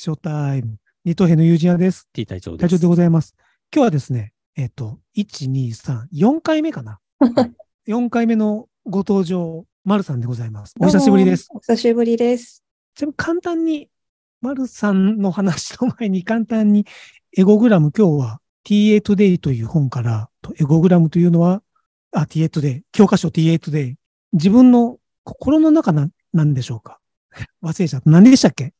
ショータイム。二等兵の友人屋です。T 隊長です。隊長でございます。今日はですね、えっ、と、1、2、3、4回目かな。4回目のご登場、丸さんでございます。お久しぶりです。お久しぶりです。ちなみに簡単に、丸さんの話の前に簡単に、エゴグラム、今日は TA Today という本から、とエゴグラムというのは、あ、TA Today、教科書 TA Today、自分の心の中な、なんでしょうか。忘れちゃった。何でしたっけ？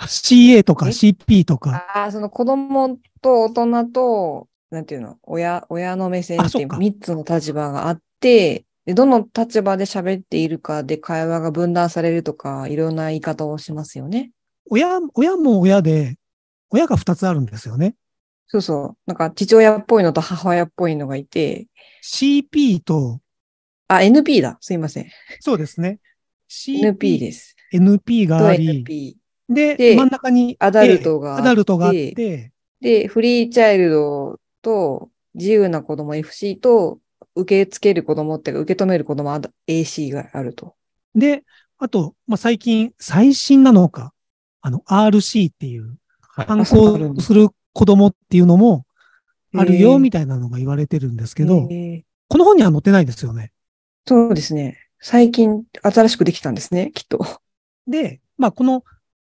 ?CA とかえ？CP とか。ああ、その子供と大人と、なんていうの、親、親の目線ってあそっか3つの立場があって、でどの立場で喋っているかで会話が分断されるとか、いろんな言い方をしますよね。親、親も親で、親が2つあるんですよね。そうそう。なんか父親っぽいのと母親っぽいのがいて、CP と、あ、NP だ。すいません。そうですね。NP です。NP がとあり、NP。で、で真ん中にアダルトが A アダルトがあって、で、フリーチャイルドと自由な子供 FC と受け付ける子供っていうか受け止める子供 AC があると。で、あと、まあ、最近、最新なのか、あの、RC っていう、はい反抗する子供っていうのも あるよ、みたいなのが言われてるんですけど、えーこの本には載ってないですよね。そうですね。最近新しくできたんですね、きっと。で、まあ、この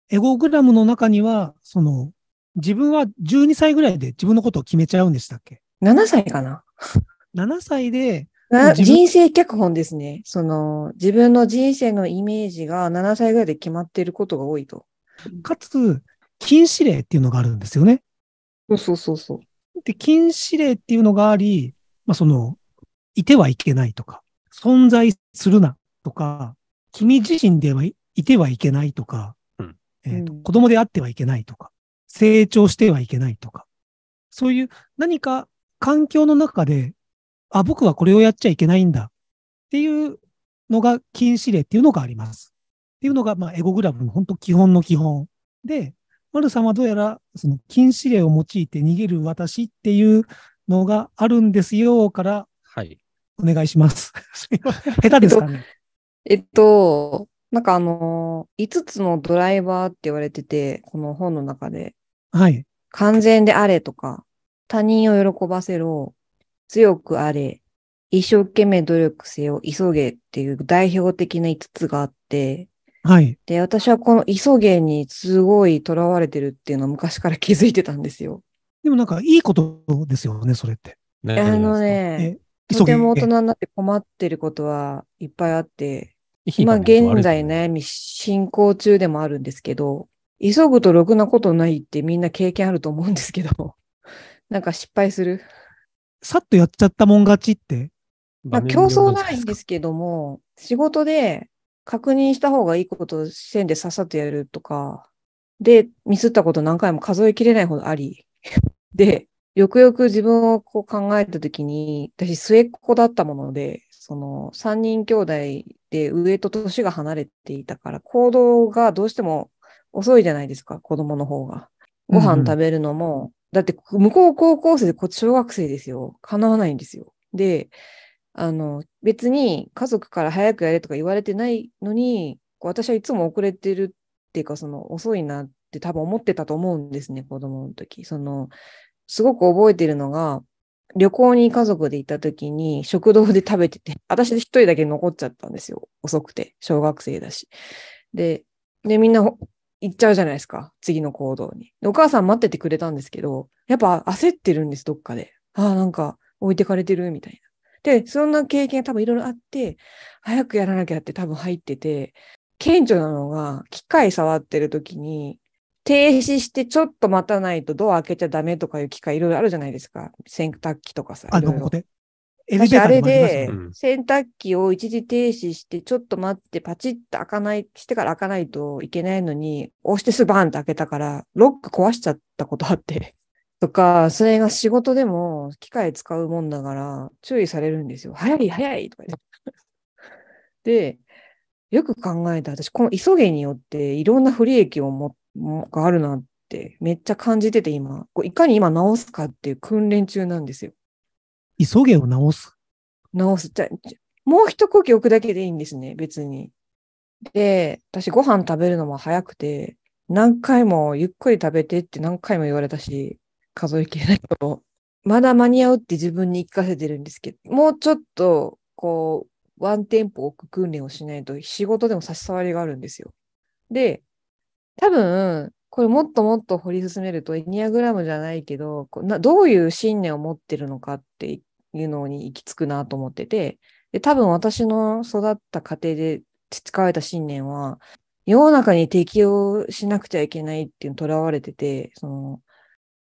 エゴグラムの中には、その、自分は12歳ぐらいで自分のことを決めちゃうんでしたっけ？7歳かな？?7 歳で、人生脚本ですね。その、自分の人生のイメージが7歳ぐらいで決まっていることが多いと。かつ、禁止令っていうのがあるんですよね。そうそうそうそう。で、禁止令っていうのがあり、まあ、その、いてはいけないとか、存在するなとか、君自身ではいいてはいけないとか、うんえーとうん子供であってはいけないとか、成長してはいけないとか、そういう何か環境の中で、あ、僕はこれをやっちゃいけないんだっていうのが禁止令っていうのがあります。っていうのが、まあ、エゴグラムの本当基本の基本。で、丸さんはどうやら、その禁止令を用いて逃げる私っていうのがあるんですよからはい。お願いします。下手ですかね。えっと、なんかあのー、5つのドライバーって言われてて、この本の中で。はい。完全であれとか、他人を喜ばせろ、強くあれ、一生懸命努力せよ、急げっていう代表的な5つがあって、はい。で、私はこの急げにすごい囚われてるっていうのを昔から気づいてたんですよ。でもなんかいいことですよね、それって。ねあの、ね、え、とても大人になって困ってることはいっぱいあって、いい今場面と悪い現在悩み進行中でもあるんですけど、急ぐとろくなことないってみんな経験あると思うんですけど、なんか失敗する？さっとやっちゃったもん勝ちって、まあ、競争ないんですけども、仕事で確認した方がいいことを線でさっさとやるとか、で、ミスったこと何回も数えきれないほどあり。で、よくよく自分をこう考えたときに、私末っ子だったもので、その3人兄弟で上と年が離れていたから、行動がどうしても遅いじゃないですか、子供の方が。ごうんうん飯食べるのも、だって向こう高校生でこっち小学生ですよ。叶わないんですよ。で、あの、別に家族から早くやれとか言われてないのに、私はいつも遅れてるっていうか、その遅いなって多分思ってたと思うんですね、子供の時。その、すごく覚えてるのが、旅行に家族で行った時に食堂で食べてて、私一人だけ残っちゃったんですよ。遅くて。小学生だし。で、で、みんな行っちゃうじゃないですか。次の行動に。お母さん待っててくれたんですけど、やっぱ焦ってるんです、どっかで。ああ、なんか置いてかれてるみたいな。で、そんな経験多分いろいろあって、早くやらなきゃって多分入ってて、顕著なのが、機械触ってる時に、停止してちょっと待たないとドア開けちゃダメとかいう機械いろいろあるじゃないですか。洗濯機とかさ。あの、いろいろここで？エレベーター私あれでもありますよでねうん洗濯機を一時停止してちょっと待ってパチッと開かない、してから開かないといけないのに、押してすぐバーンと開けたから、ロック壊しちゃったことあって。とか、それが仕事でも機械使うもんだから注意されるんですよ。早い早いとか言って。で、よく考えたら私、この急げによっていろんな不利益をも、もがあるなってめっちゃ感じてて今、こういかに今直すかっていう訓練中なんですよ。急げを直す？直す。じゃ、もう一呼吸置くだけでいいんですね、別に。で、私ご飯食べるのも早くて、何回もゆっくり食べてって何回も言われたし、数えきれないけど、まだ間に合うって自分に言い聞かせてるんですけど、もうちょっと、こう、ワンテンポ置く訓練をしないと仕事でも差し障りがあるんですよ。で、多分、これもっともっと掘り進めると、エニアグラムじゃないけど、どういう信念を持ってるのかっていうのに行き着くなと思ってて、で多分私の育った家庭で培われた信念は、世の中に適応しなくちゃいけないっていうのにとらわれてて、その、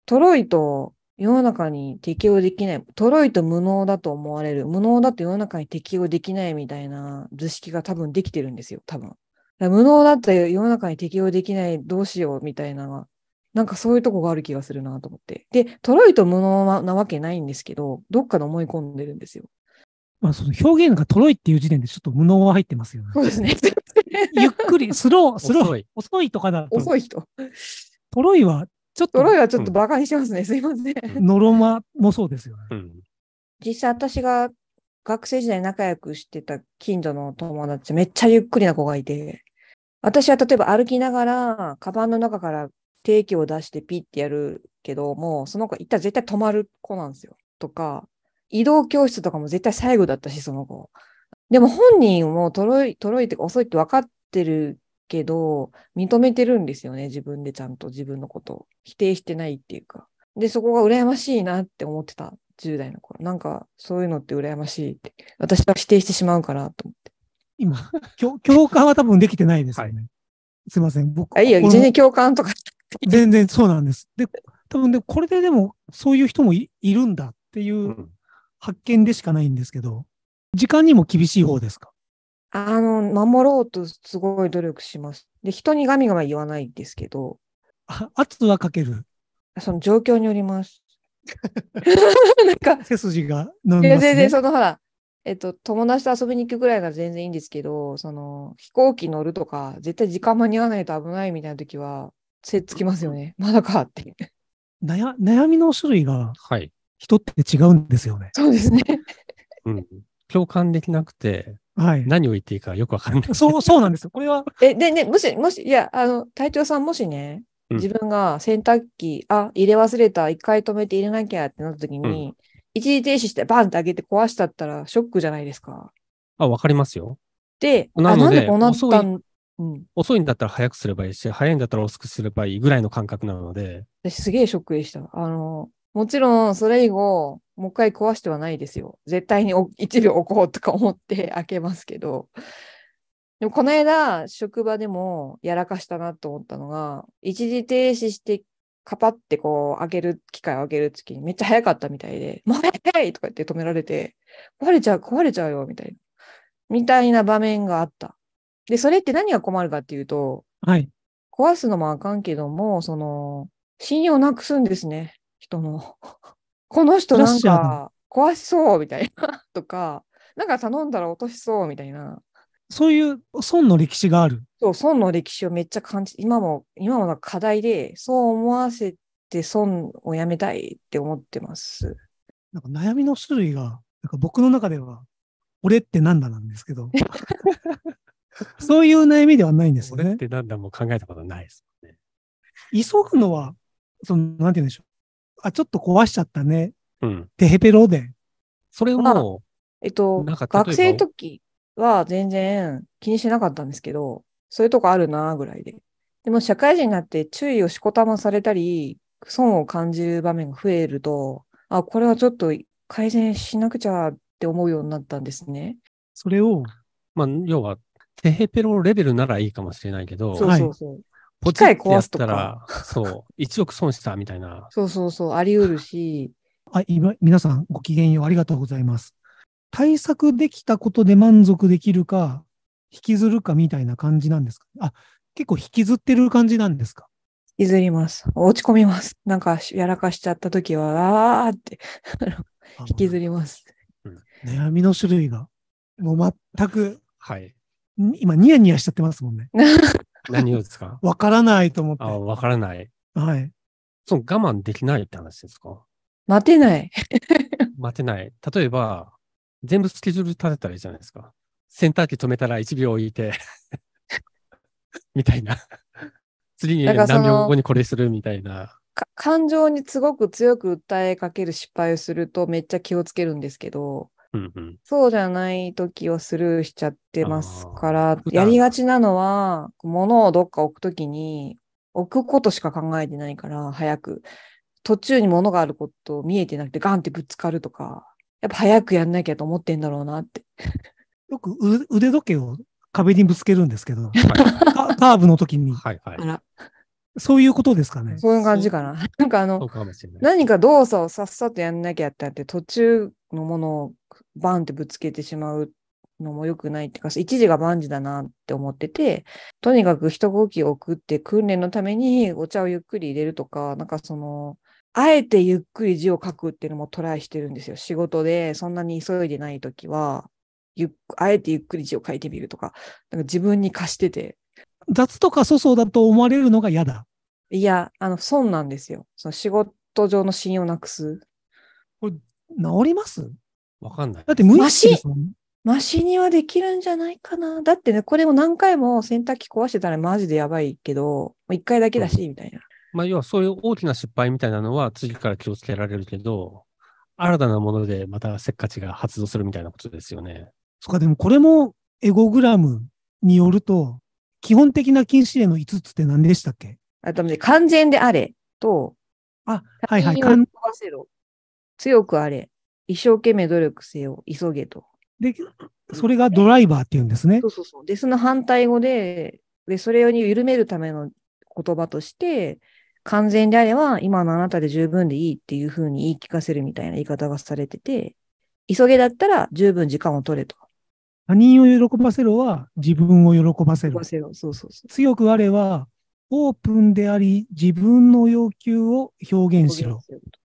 トロイと世の中に適応できない、トロイと無能だと思われる、無能だと世の中に適応できないみたいな図式が多分できてるんですよ、多分。無能だったら世の中に適応できない、どうしようみたいな、なんかそういうとこがある気がするなと思って。で、トロイと無能なわけないんですけど、どっかで思い込んでるんですよ。まあ、その表現がトロイっていう時点でちょっと無能は入ってますよね。そうですね。ゆっくり、スロー、スロー、遅い遅いとかだと、遅い人。トロイはちょっとトロイはちょっと馬鹿にしますね。すいません。ノロマもそうですよね。うん。実際私が学生時代仲良くしてた近所の友達、めっちゃゆっくりな子がいて、私は例えば歩きながら、カバンの中から定期を出してピッてやるけども、その子一旦絶対止まる子なんですよ。とか、移動教室とかも絶対最後だったし、その子。でも本人もトロい、トロいってか遅いって分かってるけど、認めてるんですよね、自分でちゃんと自分のことを。否定してないっていうか。で、そこが羨ましいなって思ってた、10代の頃。なんか、そういうのって羨ましいって。私は否定してしまうからと思って。今、共 共感は多分できてないですよね。すいません。僕、あ、いいよ、全然共感とか。全然そうなんです。で、多分で、これででも、そういう人もいいるんだっていううん発見でしかないんですけど、時間にも厳しい方ですか？あの、守ろうとすごい努力します。で、人にガミガミ言わないんですけど、あ圧はかける。その状況によります。なんか、背筋が伸びますね。全然そのほら、えっと、友達と遊びに行くぐらいなら全然いいんですけど、その、飛行機乗るとか、絶対時間間に合わないと危ないみたいな時は、せっつきますよね。まだかって。悩悩みの種類がはい。人って違うんですよね。そうですね。うん。共感できなくて、はい。何を言っていいかよくわからない。そう、そうなんですよ。これは、え、でね、もし、もし、いや、あの、隊長さんもしね、うん自分が洗濯機、あ、入れ忘れた、一回止めて入れなきゃってなった時に、一時停止してバンって開けて壊したったらショックじゃないですか。あ、わかりますよ。で、あ、なのでなんでこうなったん？うん。遅いんだったら早くすればいいし、早いんだったら遅くすればいいぐらいの感覚なので、私すげえショックでした。あの、もちろんそれ以後、もう一回壊してはないですよ。絶対にお1秒置こうとか思って 開けますけど。でもこの間、職場でもやらかしたなと思ったのが、一時停止して、カパってこう開ける、機械を開けるときにめっちゃ早かったみたいで、もう早いとか言って止められて、壊れちゃう、壊れちゃうよ、みたいな。みたいな場面があった。で、それって何が困るかっていうと、はい。壊すのもあかんけども、その、信用なくすんですね、人の。この人なんか壊しそうみたいなとか、なんか頼んだら落としそうみたいな。そういう損の歴史がある。そう、損の歴史をめっちゃ感じ、今も、今もなんか課題で、そう思わせて損をやめたいって思ってます。なんか悩みの種類が、なんか僕の中では、俺ってなんだなんですけど、そういう悩みではないんですよね。俺ってなんだも考えたことないですもんね。急ぐのは、その、なんて言うんでしょう。あ、ちょっと壊しちゃったね。うん。テヘペロで。それをもえっと、学生の時は全然気にしてなかったんですけど、そういうとこあるなぐらいで。でも社会人になって注意をしこたまされたり、損を感じる場面が増えると、あ、これはちょっと改善しなくちゃって思うようになったんですね。それを、う、まあ、要は、テヘペロレベルならいいかもしれないけど、そうそうそう。ポチってやったら、そう、1億損したみたいな。そうそうそう、あり得るし、あ、今、皆さんごきげんようありがとうございます。対策できたことで満足できるか、引きずるかみたいな感じなんですか？あ、結構引きずってる感じなんですか？譲ります。落ち込みます。なんかやらかしちゃった時は、あーってあ引きずります。悩みの種類が、もう全く、はい。ん今ニヤニヤしちゃってますもんね。何をですか？わからないと思って。あ、わからない。はい。そう、我慢できないって話ですか？待てない。待てない。例えば、全部スケジュール立てたらいいじゃないですか。洗濯機止めたら1秒置いて、みたいな。次に何秒後にこれするみたいな。か感情にすごく強く訴えかける失敗をするとめっちゃ気をつけるんですけど、うんうん。そうじゃない時はスルーしちゃってますからやりがちなのは、物をどっか置くときに、置くことしか考えてないから、早く。途中に物があること見えてなくて、ガンってぶつかるとか、やっぱ早くやんなきゃと思ってんだろうなって。よくう腕時計を壁にぶつけるんですけど、は カカーブの時にい、はいはいあ。ら、そういうことですかね。そういう感じかな。なんかあのか。何か動作をさっさとやんなきゃってなって、途中のものをバンってぶつけてしまうのも良くないっていうか、一時が万事だなって思ってて、とにかく一呼吸置くって訓練のためにお茶をゆっくり入れるとか、なんかその、あえてゆっくり字を書くっていうのもトライしてるんですよ。仕事でそんなに急いでないときは、ゆっあえてゆっくり字を書いてみるとか、なんか自分に貸してて、雑とか粗相だと思われるのが嫌だ。いや、あの、損なんですよ。その仕事上の信用をなくす。治ります？わかんない。だって無意識ですもんね。マシ？にはできるんじゃないかな。だってね、これも何回も洗濯機壊してたらマジでやばいけど、もう一回だけだし、みたいな。まあ、要はそういう大きな失敗みたいなのは次から気をつけられるけど、新たなものでまたせっかちが発動するみたいなことですよね。そっか、でもこれもエゴグラムによると、基本的な禁止令の5つって何でしたっけ？あとね、完全であれと、あ、はいはい。他人をかん喜ばせろ。強くあれ。一生懸命努力せよ。急げと。で、それがドライバーっていうんですねそ。うそうそう。で、その反対語で、で、それを緩めるための言葉として、完全であれば、今のあなたで十分でいいっていうふうに言い聞かせるみたいな言い方がされてて、急げだったら十分時間を取れと。他人を喜ばせろは自分を喜ばせる喜ば。せろ。そうそうそう。強くあれは、オープンであり、自分の要求を表現しろ。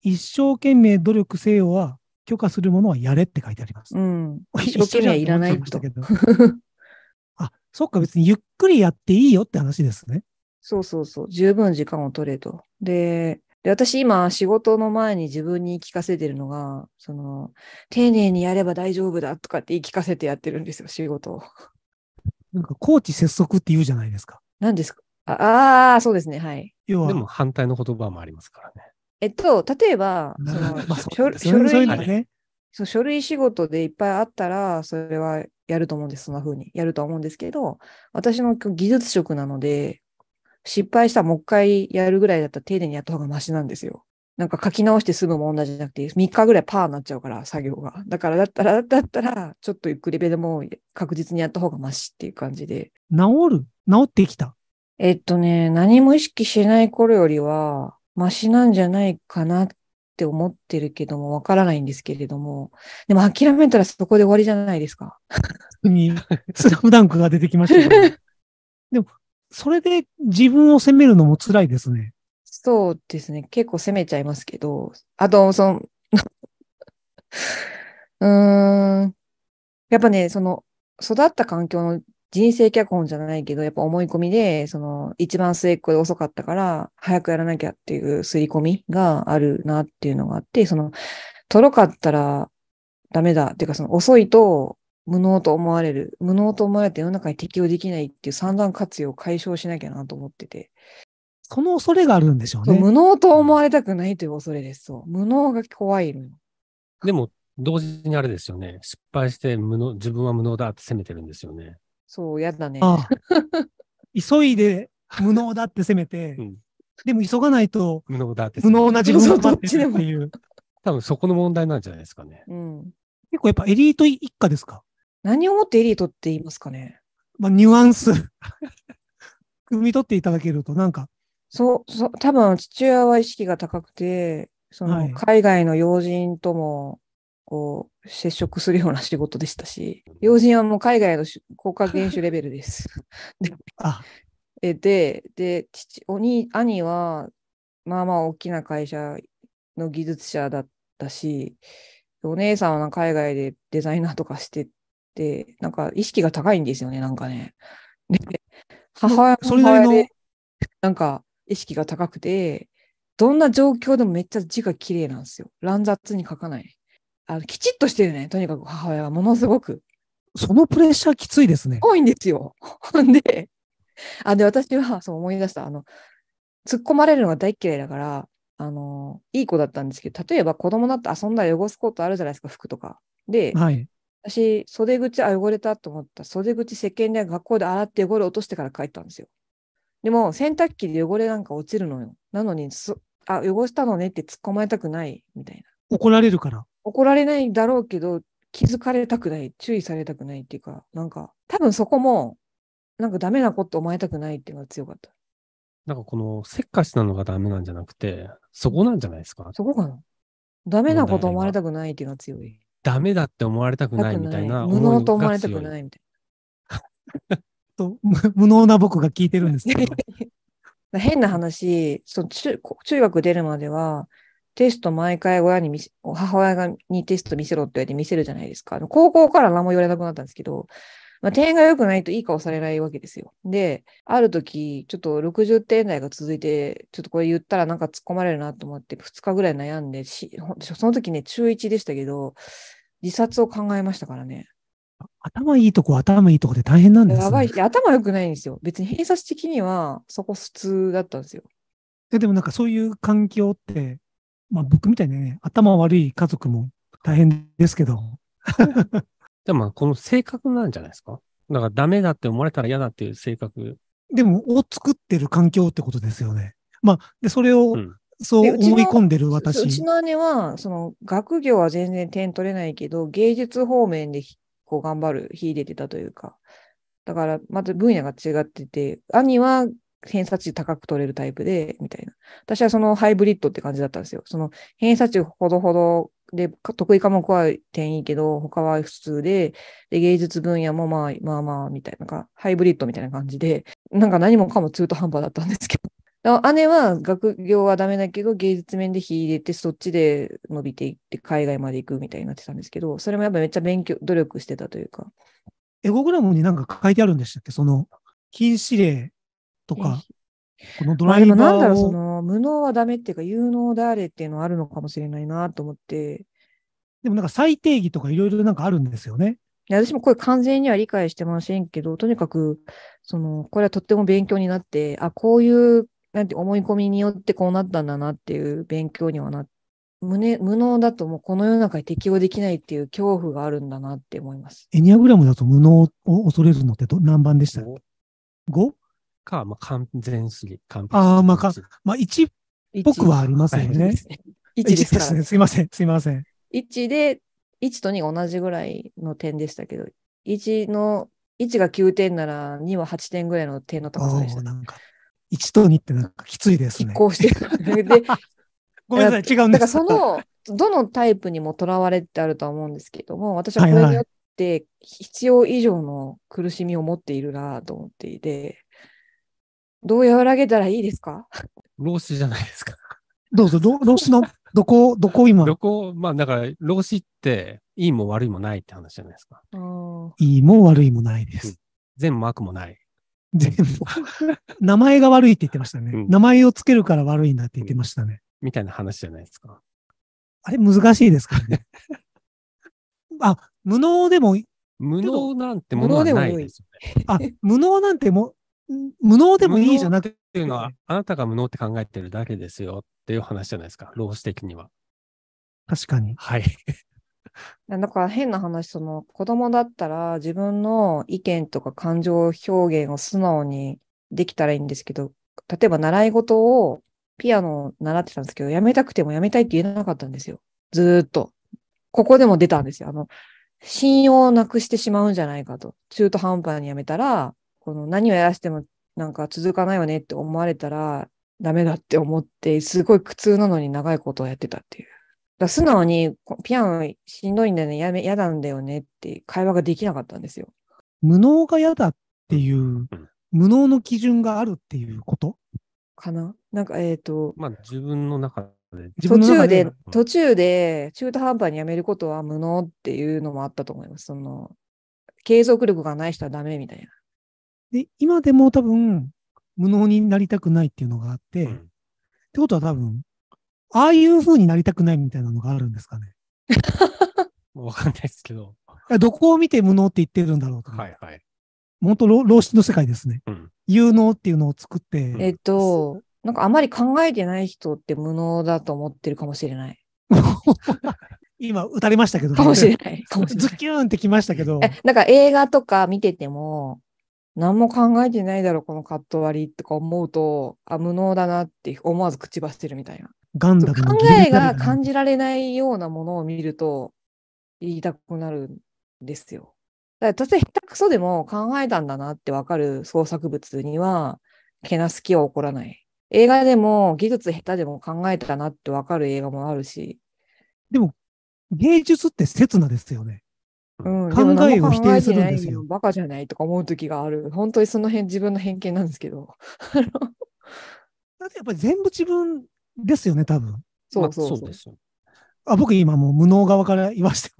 一生懸命努力せよは、許可するものはやれって書いてあります。うん。一生懸命いらないと あ、そっか、別にゆっくりやっていいよって話ですね。そうそうそう。十分時間を取れと。で、で私今仕事の前に自分に言い聞かせてるのが、その、丁寧にやれば大丈夫だとかって言い聞かせてやってるんですよ、仕事を。なんか、コーチ拙速って言うじゃないですか。何ですか？ああー、そうですね。はい。要は、でも反対の言葉もありますからね。えっと、例えば、そなのまあそう書類ね。そう書類仕事でいっぱいあったら、それはやると思うんです。そんな風に。やるとは思うんですけど、私の技術職なので、失敗したらもう一回やるぐらいだったら丁寧にやった方がマシなんですよ。なんか書き直して済む問題じゃなくて、3日ぐらいパーになっちゃうから、作業が。だから、だったら、だったら、ちょっとゆっくりめでも確実にやった方がマシっていう感じで。治る？治ってきた？えっとね、何も意識しない頃よりは、マシなんじゃないかなって思ってるけども、わからないんですけれども、でも諦めたらそこで終わりじゃないですか。に、スラムダンクが出てきましたけど。でも、それで自分を責めるのも辛いですね。そうですね。結構攻めちゃいますけど、あと、その、うーん、やっぱね、その、育った環境の人生脚本じゃないけど、やっぱ思い込みで、その、一番末っ子で遅かったから、早くやらなきゃっていう刷り込みがあるなっていうのがあって、その、とろかったらダメだ。っていうか、その、遅いと無能と思われる。無能と思われて世の中に適応できないっていう三段活用を解消しなきゃなと思ってて。その恐れがあるんでしょうね。無能と思われたくないという恐れです。そう。無能が怖いのよ。でも、同時にあれですよね。失敗して無能、自分は無能だって責めてるんですよね。そう、やだね。ああ 急いで無能だって責めて、うんでも急がないと無能だって責めてる。無能な自分そうが待ってどっちでっていう。多分そこの問題なんじゃないですかね。うん。結構やっぱエリート一家ですか？何をもってエリートって言いますかね？まあ、ニュアンス。汲み取っていただけると、なんか、そう、そう、多分父親は意識が高くて、その、はい海外の要人とも、こう、接触するような仕事でしたし、要人はもう海外のし国家元首レベルです。で あ、えで、で、父、おに、兄は、まあまあ大きな会社の技術者だったし、お姉さんは海外でデザイナーとかしてて、なんか意識が高いんですよね、なんかね。で、母親もそれなりの母親で、なんか意識が高くて、どんな状況でもめっちゃ字が綺麗なんですよ。乱雑に書かない。あのきちっとしてるね、とにかく母親はものすごく。そのプレッシャーきついですね。多いんですよ。ほ んで、あ、で、私は、そう思い出した。あの、突っ込まれるのが大っ嫌いだから、あの、いい子だったんですけど、例えば子供だって遊んだら汚すことあるじゃないですか、服とか。で、はい。私、袖口、あ、汚れたと思った。袖口、石鹸で学校で洗って汚れ落としてから帰ったんですよ。でも、洗濯機で汚れなんか落ちるのよ。なのに、そあ、汚したのねって突っ込まれたくない、みたいな。怒られるから。怒られないだろうけど、気づかれたくない、注意されたくないっていうか、なんか、多分そこも、なんかダメな子って思われたくないっていうのが強かった。なんかこの、せっかちなのがダメなんじゃなくて、そこなんじゃないですか？そこかなダメなこと思われたくないっていうのが強い。ダメだって思われたくないみたいな無能と思われたくい。ないみたいと無無能な僕が聞いてるんですけど。な。変な話、その中中学出るまでは、テスト毎回親に見せ、母親がにテスト見せろって言われて見せるじゃないですか。高校から何も言われなくなったんですけど、まあ、点が良くないといい顔されないわけですよ。で、ある時、ちょっと60点台が続いて、ちょっとこれ言ったらなんか突っ込まれるなと思って、2日ぐらい悩んでその時ね、中1でしたけど、自殺を考えましたからね。頭いいとこ、頭いいとこで大変なんですねやばい。頭良くないんですよ。別に偏差値的にはそこ普通だったんですよ。えでもなんかそういう環境って、まあ僕みたいにね、頭悪い家族も大変ですけど、でも、この性格なんじゃないですか？だからダメだって思われたら嫌だっていう性格。でも、を作ってる環境ってことですよね。まあ、で、それをうんそう思い込んでるそう。ちの姉は、その学業は全然点取れないけど、芸術方面でひこう頑張る、秀でてたというか。だから、また分野が違ってて、兄は偏差値高く取れるタイプで、みたいな。私はそのハイブリッドって感じだったんですよ。その偏差値ほどほどで、か得意科目は点いいけど、他は普通で、で、芸術分野もまあまあまあ、みたいな、なんかハイブリッドみたいな感じで、なんか何もかも中途半端だったんですけど。姉は学業はダメだけど、芸術面で秀でて、そっちで伸びていって、海外まで行くみたいになってたんですけど、それもやっぱめっちゃ勉強、努力してたというか。エゴグラムになんか書いてあるんでしたっけ？その、禁止令とか、このドまあライバでもなんだろう、その、無能はダメっていうか、有能であれっていうのはあるのかもしれないなと思って、でもなんか最定義とかいろいろなんかあるんですよね。いや私もこれ完全には理解してませんけど、とにかく、その、これはとっても勉強になって、あ、こういう、なんて思い込みによってこうなったんだなっていう勉強にはなっ無無能だともうこの世の中に適応できないっていう恐怖があるんだなって思います。エニアグラムだと無能を恐れるのってど何番でしたっけ？5? か、まあ、完全主義、完璧あーまあかまあ1っぽくはありますよ1ね。ですね。1です。ね。すいません。すいません。1で、1と2が同じぐらいの点でしたけど、1の、1が9点なら2は8点ぐらいの点の高さでした。なんか、1と2ってなんかきついですね。拮抗してる。で、ごめんなさい。違うんです。だからその、どのタイプにもとらわれってあるとは思うんですけども、私はこれによって必要以上の苦しみを持っているなと思っていて、どう和らげたらいいですか？老子じゃないですか。どうぞ、ど老子の、どこ、どこ今、どこ、まあ、だから、老子って、いいも悪いもないって話じゃないですか。うんいいも悪いもないです。善も悪もない。全部。名前が悪いって言ってましたね。うん名前をつけるから悪いんだって言ってましたね。みたいな話じゃないですか。あれ難しいですからね。あ、無能でも、無能なんてものはないですよね。あ、無能なんても、ん無能でもいいじゃなくて、っていうのは、あなたが無能って考えてるだけですよっていう話じゃないですか。老子的には。確かに。はい。だから変な話、その子供だったら自分の意見とか感情表現を素直にできたらいいんですけど、例えば習い事をピアノを習ってたんですけど、やめたくてもやめたいって言えなかったんですよ。ずーっと。ここでも出たんですよ。あの、信用をなくしてしまうんじゃないかと。中途半端にやめたら、この何をやらせてもなんか続かないよねって思われたらダメだって思って、すごい苦痛なのに長いことをやってたっていう。だ素直にこピアノしんどいんだよね、やめ、嫌なんだよねって会話ができなかったんですよ。無能が嫌だっていう、無能の基準があるっていうこと？かな？なんか、えっ、と、まあ、自分の中で。自途中分の中でで、途中で中途半端にやめることは無能っていうのもあったと思います。その、継続力がない人はダメみたいな。で、今でも多分、無能になりたくないっていうのがあって、うんってことは多分、ああいう風になりたくないみたいなのがあるんですかね。わかんないですけど。どこを見て無能って言ってるんだろうとか。はいはい。本当老老子の世界ですね。うん。有能っていうのを作って、えっと、なんかあまり考えてない人って無能だと思ってるかもしれない。今打たれましたけどね、かもしれない。かもしれない。ズキューンってきましたけど、え、なんか映画とか見てても、何も考えてないだろ、このカット割りとか思うと、あ、無能だなって思わず口走ってるみたいな。ガンダムの考えがね感じられないようなものを見ると言いたくなるんですよ。だから、例えば下手くそでも考えたんだなってわかる創作物には、けなす気は起こらない。映画でも技術下手でも考えたなってわかる映画もあるし、でも、芸術って刹那ですよね。うん、考えを否定するんですよないよ。バカじゃないとか思う時がある。本当にその辺自分の偏見なんですけど。だってやっぱり全部自分ですよね、多分。まあそうそうそう。ですよ。あ僕今もう無能側から言わせて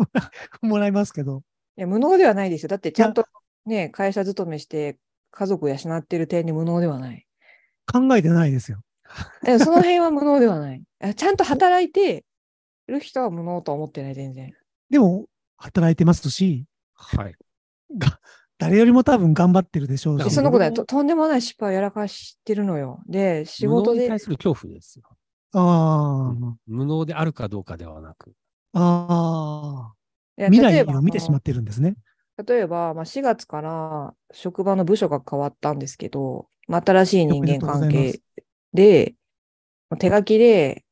もらいますけど、いや、無能ではないですよ。だってちゃんとね、会社勤めして家族を養ってる点で無能ではない。考えてないですよ。でもその辺は無能ではない。あちゃんと働いてる人は無能とは思ってない、全然。でも、働いてますし、はい。が誰よりも多分頑張ってるでしょうしそのことととんでもない失敗をやらかしてるのよ。で、仕無能事でに対、する恐怖ですよ。あ無能であるかどうかではなく。あ、あ未来を見てしまってるんですね。例えば、まあ、4月から職場の部署が変わったんですけど、まあ、新しい人間関係で、手書きで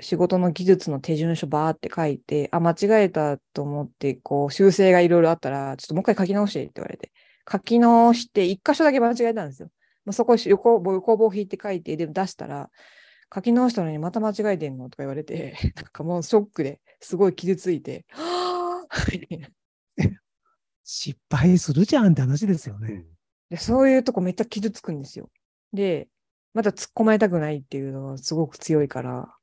仕事の技術の手順書バーって書いて、あ、間違えたと思って、こう、修正がいろいろあったら、ちょっともう一回書き直してって言われて、書き直して、一箇所だけ間違えたんですよ。まあ、そこ横、横棒引いて書いて、で、出したら、書き直したのにまた間違えてんのとか言われて、なんかもうショックですごい傷ついて、はぁ失敗するじゃんって話ですよね。うんでそういうとこめっちゃ傷つくんですよ。で、まだ突っ込まれたくないっていうのはすごく強いから、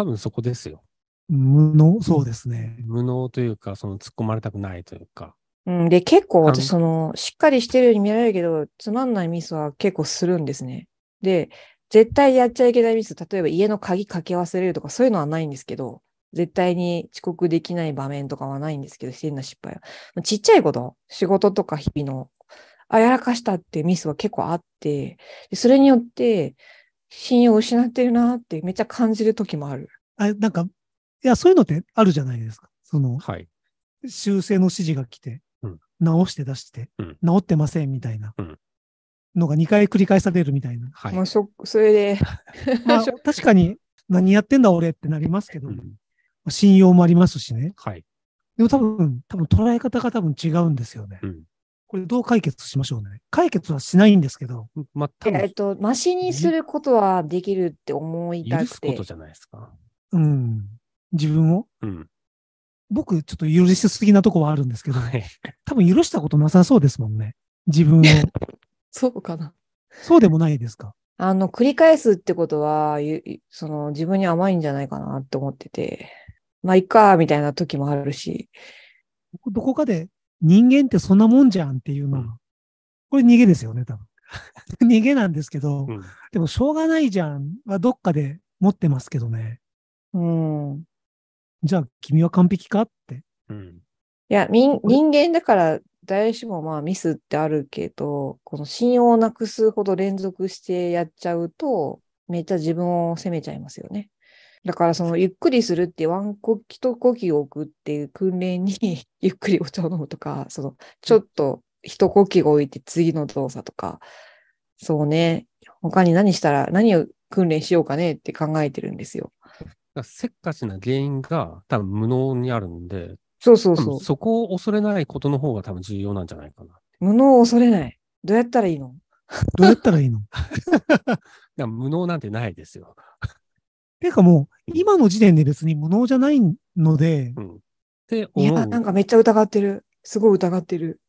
多分そこですよ。無能、そうですね。無能というか、その突っ込まれたくないというか。うん、で、結構私、その、しっかりしてるように見られるけど、つまんないミスは結構するんですね。で、絶対やっちゃいけないミス、例えば家の鍵かけ忘れるとかそういうのはないんですけど、絶対に遅刻できない場面とかはないんですけど、変な失敗は。ちっちゃいこと、仕事とか日々の、あ、やらかしたってミスは結構あって、でそれによって、信用を失ってるなってめっちゃ感じる時もある。あなんか、いや、そういうのってあるじゃないですか。その、はい。修正の指示が来て、うん直して出して、うん直ってませんみたいなうんのが2回繰り返されるみたいな。はい。もうショック、それで、まあ 確かに何やってんだ俺ってなりますけど、うん信用もありますしね。はい。でも多分、多分捉え方が多分違うんですよね。うん。これどう解決しましょうね。解決はしないんですけど、まあ、多分、えっと、マシにすることはできるって思いたくて許すこと。じゃないですか。うん。自分を？うん。僕、ちょっと許しすぎなとこはあるんですけど、はい。多分許したことなさそうですもんね。自分を。そうかな。そうでもないですか？あの、繰り返すってことは、ゆその、自分に甘いんじゃないかなって思ってて、まあ、いっか、みたいな時もあるし、どこかで人間ってそんなもんじゃんっていうのは、うんこれ逃げですよね、多分。逃げなんですけど、うん。でもしょうがないじゃんはどっかで持ってますけどね。うん。いじゃあ君は完璧かって。うん。や、人これ人間だから、誰しもまあミスってあるけど、この信用をなくすほど連続してやっちゃうと、めっちゃ自分を責めちゃいますよね。だからそのゆっくりするってワン呼吸と呼吸を置くっていう訓練に ゆっくりお茶を飲むとか、そのちょっと一呼吸を置いて次の動作とか、そうね、他に何したら何を訓練しようかねって考えてるんですよ。せっかちな原因が多分無能にあるんで、そうそうそう。そこを恐れないことの方が多分重要なんじゃないかな。無能を恐れない。どうやったらいいの？どうやったらいいの？無能なんてないですよ。ていうかもう、今の時点で別に無能じゃないので、うん。ってい思う。や、なんかめっちゃ疑ってる。すごい疑ってる。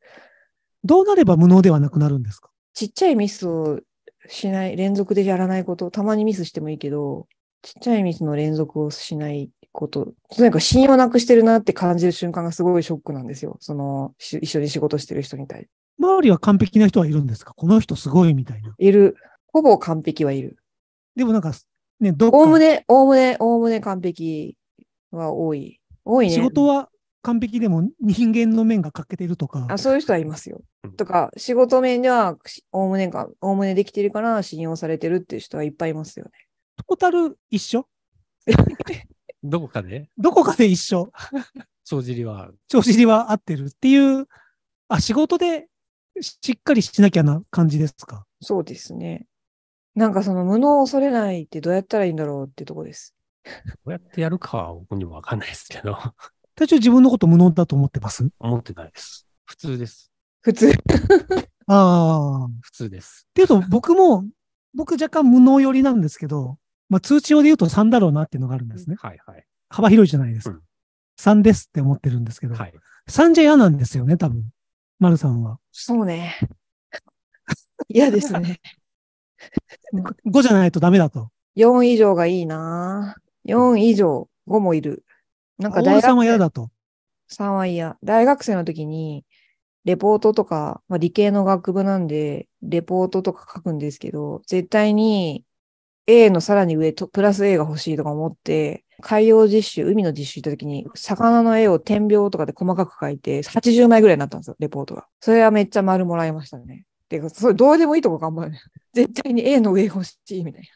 どうなれば無能ではなくなるんですか？ちっちゃいミスをしない、連続でやらないこと、たまにミスしてもいいけど、ちっちゃいミスの連続をしないこと、とにかく信用なくしてるなって感じる瞬間がすごいショックなんですよ。その、し一緒に仕事してる人に対して。周りは完璧な人はいるんですか？この人すごいみたいな。いる。ほぼ完璧はいる。でもなんか、ね、どっかおおむね、おおむね、おおむね完璧は多い。多いね。仕事は完璧でも人間の面が欠けてるとかあ、そういう人はいますようん。とか、仕事面では、しおおむねか、おおむねできてるから信用されてるっていう人はいっぱいいますよね。トータル一緒？どこかで、どこかで一緒？帳尻は、調子は合ってるっていう、あ、仕事でしっかりしなきゃな感じですか？そうですね。なんかその無能を恐れないってどうやったらいいんだろうってとこです。どうやってやるかは僕にもわかんないですけど、体調自分のこと無能だと思ってます？思ってないです。普通です。普通。ああ。っ普通です。ていうと、僕も、僕若干無能寄りなんですけど、まあ通知用で言うと3だろうなっていうのがあるんですね。はいはい。幅広いじゃないですか。うん3ですって思ってるんですけど、はい。3じゃ嫌なんですよね、多分。丸さんは。そうね。嫌ですね。5じゃないとダメだと。4以上がいいな4以上、5もいる。なんか大大さんは学嫌だと。3は嫌。大学生の時に、レポートとか、まあ、理系の学部なんで、レポートとか書くんですけど、絶対に A のさらに上と、プラス A が欲しいとか思って、海洋実習、海の実習行った時に、魚の絵を点描とかで細かく描いて、80枚ぐらいになったんですよ、レポートが。それはめっちゃ丸もらいましたね。てか、それどうでもいいとこ頑張る。絶対に A の上欲しいみたいな。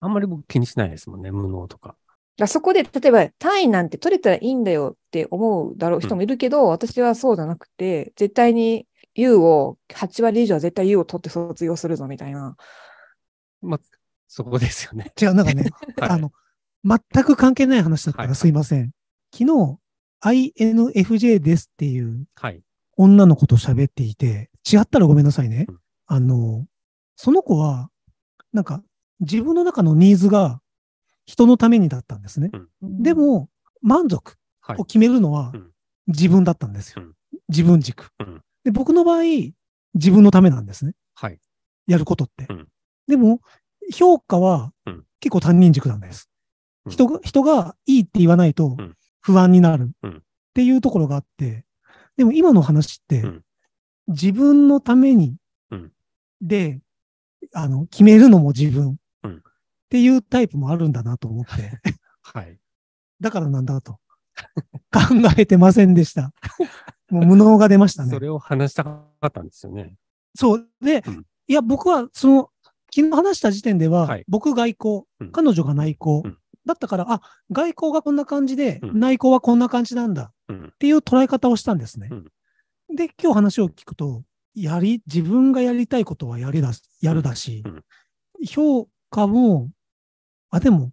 あんまり僕気にしないですもんね、無能とか。だそこで、例えば単位なんて取れたらいいんだよって思うだろう人もいるけど、私はそうじゃなくて、絶対に U を、8割以上は絶対 U を取って卒業するぞみたいな。まあ、そこですよね。違う、なんかね、はいあの、全く関係ない話だったらはいすいません。昨日、INFJ ですっていうはい。女の子と喋っていて、違ったらごめんなさいねうん。あの、その子は、なんか、自分の中のニーズが人のためにだったんですね。で、も、満足はいを。決めるのはうん自分だったんですようん。自分軸うん。で、僕の場合、自分のためなんですね。はい。やることってうん。でも、評価はうん結構他人軸なんです。うん人が、人がいいって言わないとうん不安になるうんっていうところがあって、でも今の話ってうん、自分のためにうん、で、あの、決めるのも自分うんっていうタイプもあるんだなと思って、はい。だからなんだと考えてませんでした。もう無能が出ましたねそ。れを話したかったんですよね。そう。で、うんいや、僕は、その、昨日話した時点では、はい僕外交、うん彼女が内交、うんだったから、あ、外交がこんな感じで、うん内交はこんな感じなんだうん。っていう捉え方をしたんですね。うんで、今日話を聞くと、やり、自分がやりたいことはやりだす、やるだし、うん評価も、あ、でも、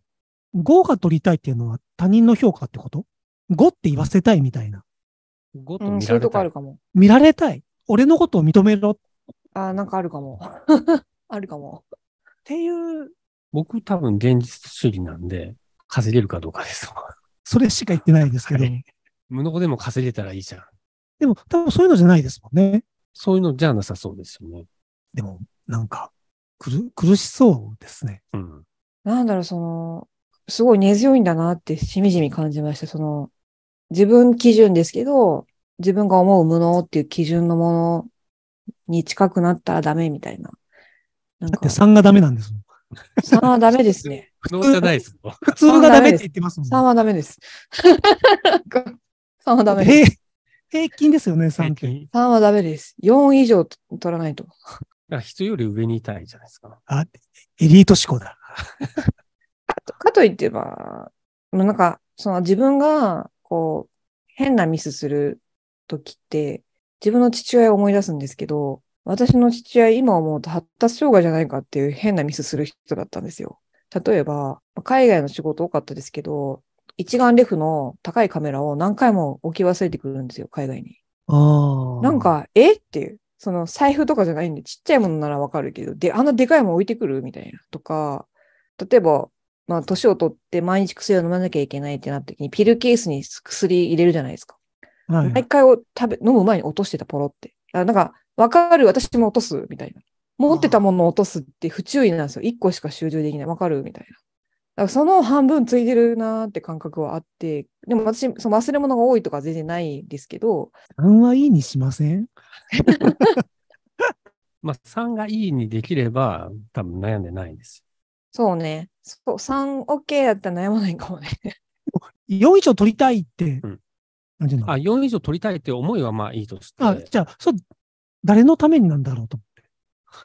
5が取りたいっていうのは他人の評価ってこと ?5 って言わせたいみたいな。5とうん、そういう見られたい。とこあるかも。見られたい？俺のことを認めろ？っあーなんかあるかも。あるかも。ていう、僕多分現実主義なんで、稼げるかどうかですわ。それしか言ってないですけど、はい無能でも稼げたらいいじゃん。でも多分そういうのじゃないですもんね。そういうのじゃなさそうですよね。でも、なんか、苦苦しそうですね。うん。なんだろう、その、すごい根強いんだなってしみじみ感じました。その、自分基準ですけど、自分が思う無能っていう基準のものに近くなったらダメみたいな。なんかだって、3がダメなんですもん。3はダメですね。不能じゃないですよ。普通がダメって言ってますもん3はダメです。3はダメです。平平均ですよね、3って。3 3はダメです。4以上取らないと。人より上にいたいじゃないですか。あ、エリート思考だ。かといってば、もうなんか、その自分が、こう、変なミスするときって、自分の父親を思い出すんですけど、私の父親今思うと発達障害じゃないかっていう変なミスする人だったんですよ。例えば、海外の仕事多かったですけど、一眼レフの高いカメラを何回も置き忘れてくるんですよ、海外に。ああ。なん、か、え？っていう。その財布とかじゃないんで、ちっちゃいものならわかるけど、で、あんなでかいもの置いてくるみたいな。とか、例えば、まあ、年を取って毎日薬を飲まなきゃいけないってなった時に、ピルケースに薬入れるじゃないですか。はい、毎回を食べ、飲む前に落としてた、ポロって。あなんか、わかる、私も落とす、みたいな。持ってたものを落とすって不注意なんですよ。一個しか集中できない。わかる？みたいな。だからその半分ついてるなーって感覚はあって、でも私、その忘れ物が多いとか全然ないですけど、3はいいにしません？まあ、3がいいにできれば、多分悩んでないんですそうね。そう、3OK だったら悩まないかもね。?4 以上取りたいってうん、なんていうの？あ、4以上取りたいって思いはまあいいとして。あ、じゃあ、そう、誰のためになんだろうと思っ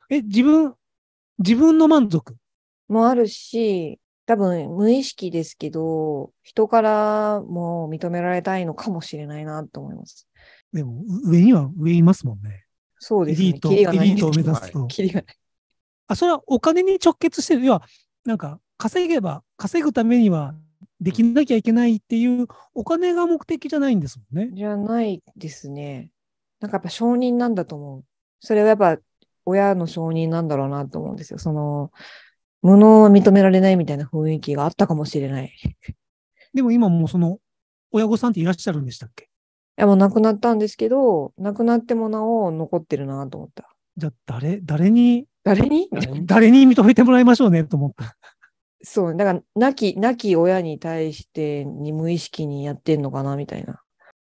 て。え、自分、自分の満足？もあるし、多分無意識ですけど、人からも認められたいのかもしれないなと思います。でも、う上には上いますもんね。そうですね。エリート、エリートを目指すと。キリがない。あ、それはお金に直結してる。要は、なんか、稼げば、稼ぐためにはできなきゃいけないっていう、お金が目的じゃないんですもんね。じゃないですね。なんかやっぱ承認なんだと思う。それはやっぱ親の承認なんだろうなと思うんですよ。その、無能は認められないみたいな雰囲気があったかもしれない。いでも今もうその、親御さんっていらっしゃるんでしたっけ？やもう亡くなったんですけど、亡くなってもなお残ってるなと思った。じゃあ、誰、誰に、誰に？誰に認めてもらいましょうねと思った。そう、だから、亡き、亡き親に対してに無意識にやってんのかなみたいな。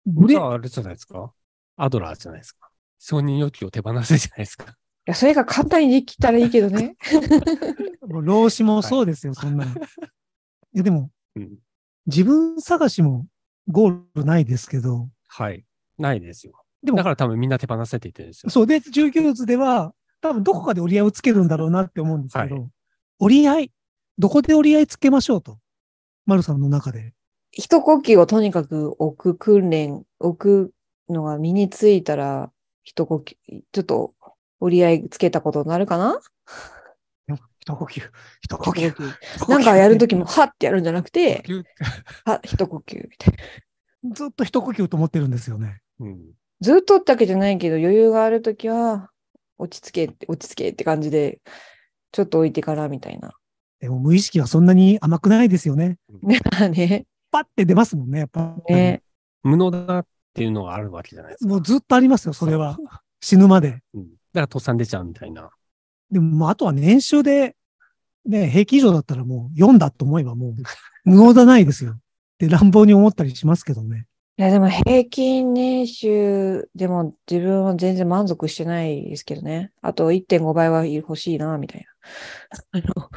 じゃああれじゃないですか？アドラーじゃないですか？承認欲求を手放せじゃないですか？いや、それが簡単にできたらいいけどね。もう老子もそうですよ、そんなの。いや、でも、うん。自分探しもゴールないですけど、はい。ないですよ。でもだから多分みんな手放せって言ってるんですよ。そうで、19図では、多分どこかで折り合いをつけるんだろうなって思うんですけど、は折り合い、どこで折り合いつけましょうと。丸さんの中で。一呼吸をとにかく置く訓練、置くのが身についたら、一呼吸、ちょっと折り合いつけたことになるかな？一呼吸、一呼吸。一呼吸なんかやるときも、はってやるんじゃなくて、は、一呼吸みたいな。ずっと一呼吸と思ってるんですよね。うん。ずっとってわけじゃないけど、余裕があるときは、落ち着けって、落ち着けって感じで、ちょっと置いてからみたいな。でも無意識はそんなに甘くないですよね。ね、ね、パッて出ますもんね、やっぱ。ね。無能だっていうのがあるわけじゃないですか。もうずっとありますよ、それは。死ぬまで。うん。だから、とっさん出ちゃうみたいな。でも、まあ、あとは年収で、ね、平均以上だったらもう4だと思えばもう無能じゃないですよ。って乱暴に思ったりしますけどね。いや、でも平均年収でも自分は全然満足してないですけどね。あと1.5倍は欲しいな、みたいな。あの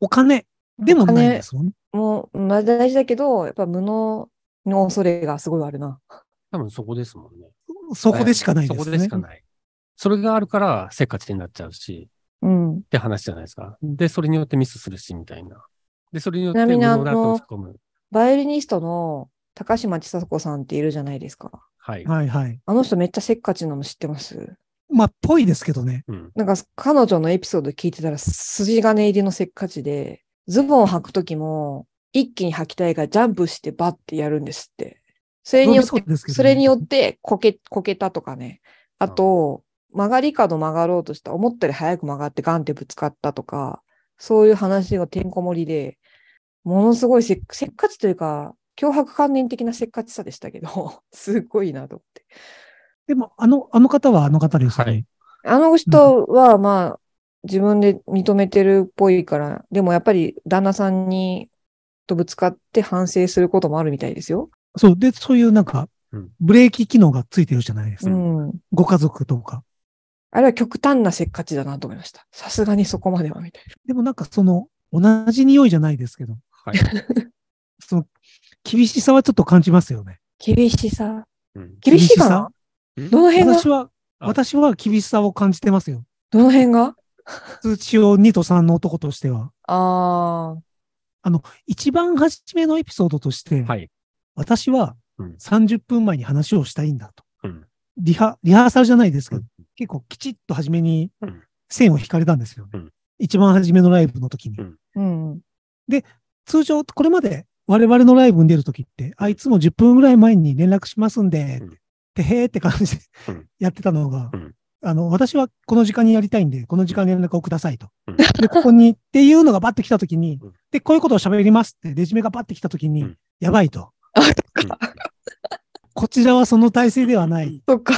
お金でもないですもんね。もう、まあ大事だけど、やっぱ無能の恐れがすごいあるな。多分そこですもんね。そこでしかないですね。そこでしかない。それがあるから、せっかちになっちゃうし、うん。って話じゃないですか。で、それによってミスするし、みたいな。で、それによって無能だと突っ込む。バイオリニストの高島千佐子さんっているじゃないですか。はい。はいはい。あの人めっちゃせっかちなの知ってます？まあ、ぽいですけどね。うん。なんか彼女のエピソード聞いてたら筋金入りのせっかちで、ズボンを履くときも一気に履きたいからジャンプしてバッてやるんですって。それによってそうですけどねそれによってこけ、こけたとかね。あと、曲がり角曲がろうとした思ったより早く曲がってガンってぶつかったとか、そういう話がてんこ盛りで、ものすごいせっせっかちというか、脅迫観念的なせっかちさでしたけど、すっごいなと思って。でも、あの、あの方はあの方ですよね。はいあの人は、まあ、自分で認めてるっぽいから、でもやっぱり旦那さんにとぶつかって反省することもあるみたいですよ。そう。で、そういうなんかうん、ブレーキ機能がついてるじゃないですうか。ん。ご家族とか。あれは極端なせっかちだなと思いました。さすがにそこまではみたいでもなんかその、同じ匂いじゃないですけど、はい。その、厳しさはちょっと感じますよね。な。厳しさ。うん厳しいかなうん？どの辺が？私は、あ私は厳しさを感じてますよ。どの辺が？通知を2と3の男としては。あ一番初めのエピソードとして、はい。私はうん30分前に話をしたいんだと。うん。リハ、リハーサルじゃないですけど、うん結構きちっと初めにうん線を引かれたんですよね。うん一番初めのライブの時に。うんあ。うん。通常、これまで我々のライブに出る時って、あいつも10分ぐらい前に連絡しますんで、うんてへーって感じでうん やってたのが、うんあの、私はこの時間にやりたいんで、この時間に連絡をくださいと。うんで、ここにっていうのがバッて来た時にうん、で、こういうことを喋りますって、レジュメがバッて来た時に、うんやばいと。あ、こちらはその体制ではない。そっか。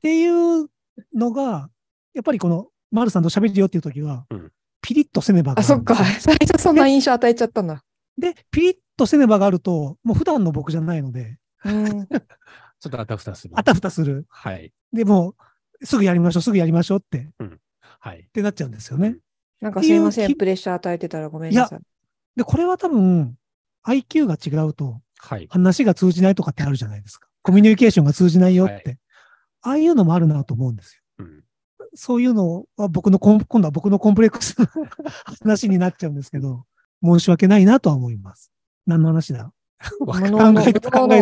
っていうのが、やっぱりこの、丸さんと喋るよっていう時は、うんピリッとせねばがあ、そっか。あるんです最初そんな印象与えちゃったんだ。で、ピリッとせねばがあると、もう普段の僕じゃないので、うん。ちょっとあたふたする。あたふたする。はい。でもう、すぐやりましょう、すぐやりましょうって、っはい。てなっちゃうんですよね。なんかすいません。プレッシャー与えてたらごめんなさい。で、これは多分、IQ が違うと、はい。話が通じないとかってあるじゃないですか。コミュニケーションが通じないよって。はいああいうのもあるなと思うんですよ。うん。そういうのは僕のコン、今度は僕のコンプレックスの話になっちゃうんですけど、申し訳ないなとは思います。何の話だ？無能の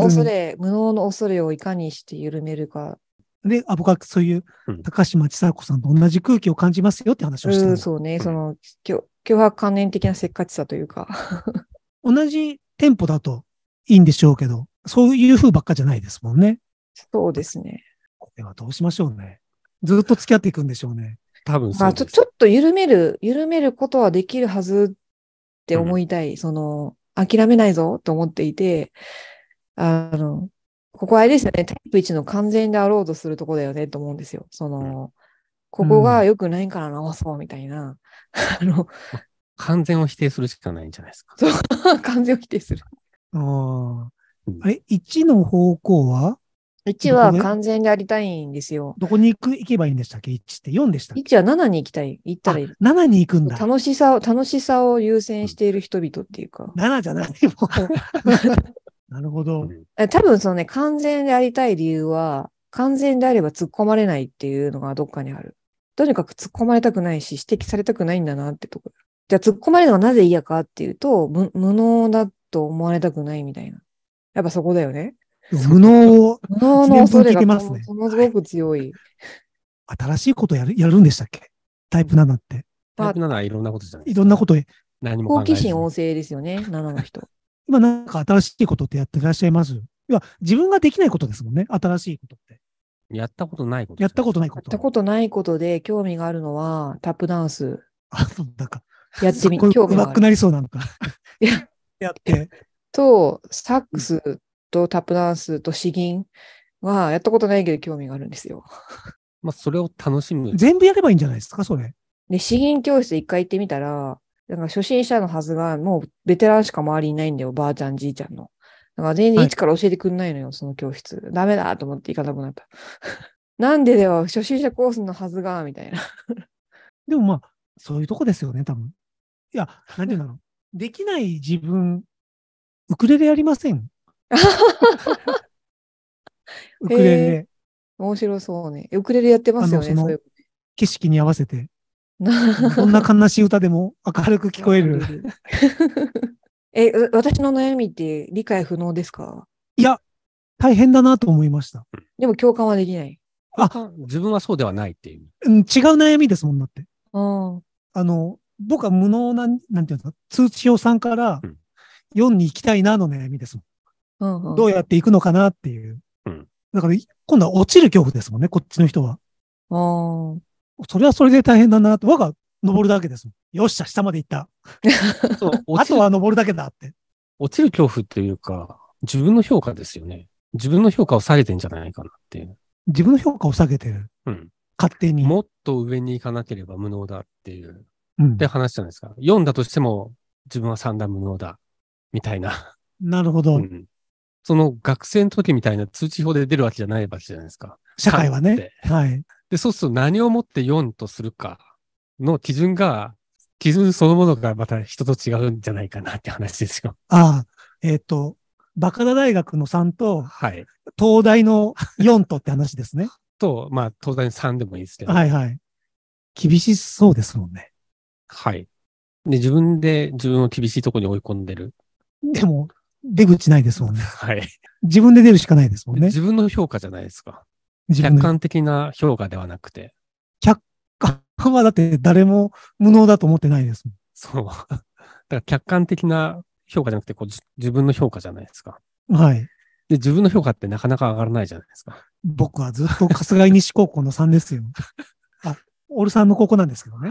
恐れ、無能の恐れをいかにして緩めるか。で、あ、僕はそういううん高島千佐子さんと同じ空気を感じますよって話をしてるうん、そうね。その、強脅迫観念的なせっかちさというか。同じテンポだといいんでしょうけど、そういう風ばっかじゃないですもんね。そうですね。これはどうしましょうね。ずっと付き合っていくんでしょうね。多分そまあ、ちょ、うです。ちょっと緩める、緩めることはできるはずって思いたい。その、諦めないぞと思っていて、あの、ここあれですよね。タイプ1の完全であろうとするとこだよねと思うんですよ。その、ここが良くないから直そうみたいな。あの、完全を否定するしかないんじゃないですか。そう、完全を否定する。ああうんあれ、1の方向は？1は完全でありたいんですよ。どこに行く、行けばいいんでしたっけ ?1 って4でしたっけ？1は7に行きたい。行ったらいい。7に行くんだ。楽しさを、楽しさを優先している人々っていうか。7じゃないもん。なるほど。多分そのね、完全でありたい理由は、完全であれば突っ込まれないっていうのがどっかにある。とにかく突っ込まれたくないし、指摘されたくないんだなってところ。じゃあ突っ込まれるのがなぜ嫌かっていうと、無無能だと思われたくないみたいな。やっぱそこだよね。無能を無能の恐れがものすごく強い。新しいことやる、やるんでしたっけ？タイプ7って。タイプ7はいろんなことじゃないいろんなこと、何も好奇心旺盛ですよね、7の人。今なんか新しいことってやってらっしゃいます？いや、自分ができないことですもんね。新しいことって。やったことないこと。やったことないこと。やったことないことで興味があるのは、タップダンスあ、そう、なんか、やってみ、興味がある。上手くなりそうなんか。いや、やって。と、サックスとタップダンスと詩吟はやったことないけど興味があるんですよ。まあ、それを楽しむ。全部やればいいんじゃないですか、それ。で、詩吟教室一回行ってみたら、なんか初心者のはずが、もうベテランしか周りにいないんだよ、ばあちゃん、じいちゃんの。だから全然はい一から教えてくんないのよ、その教室。ダメだと思って行かなくなった。なんでだよ、初心者コースのはずが、みたいな。でもまあ、そういうとこですよね、多分。いや、なんていうんだろう。できない自分、ウクレレやりません ウクレレ面白そうね。ウクレレやってますよね、あのそ景色に合わせて、の。どんな悲しい歌でも明るく聞こえる。え、う私の悩みって理解不能ですか？いや、大変だなと思いました。でも共感はできない。あ自分はそうではないっていう。うん、違う悩みですもんだって。うん。あの、僕は無能な、なんていうの、通知表さんからうん4に行きたいなの悩みですもん。うんうん、どうやって行くのかなっていう。うんだから、今度は落ちる恐怖ですもんね、こっちの人は。それはそれで大変だなと。我が登るだけですもん。よっしゃ、下まで行った。そう、あ落ちる、とは登るだけだって。落ちる恐怖っていうか、自分の評価ですよね。自分の評価を下げてんじゃないかなっていう。自分の評価を下げてる。うん。勝手に。もっと上に行かなければ無能だっていう。うんって話じゃないですか。4だとしても自分は3だ無能だ。みたいな。なるほど。うんその学生の時みたいな通知表で出るわけじゃないわけじゃないですか。社会は3っねて。はい。で、そうすると何をもって4とするかの基準が、基準そのものがまた人と違うんじゃないかなって話ですよ。ああ、えっ、と、バカダ大学の3と、はい。東大の4とって話ですね。と、まあ、当然3でもいいですけど。はいはい。厳しそうですもんね。はい。で、自分で自分を厳しいところに追い込んでる。でも、出口ないですもんね。はい。自分で出るしかないですもんね。自分の評価じゃないですか。客観的な評価ではなくて。客観はだって誰も無能だと思ってないですもん。そう。だから客観的な評価じゃなくてこうじ自分の評価じゃないですか。はい。で、自分の評価ってなかなか上がらないじゃないですか。僕はずっと春日井西高校の3ですよ。あ、オールさんの高校なんですけどね。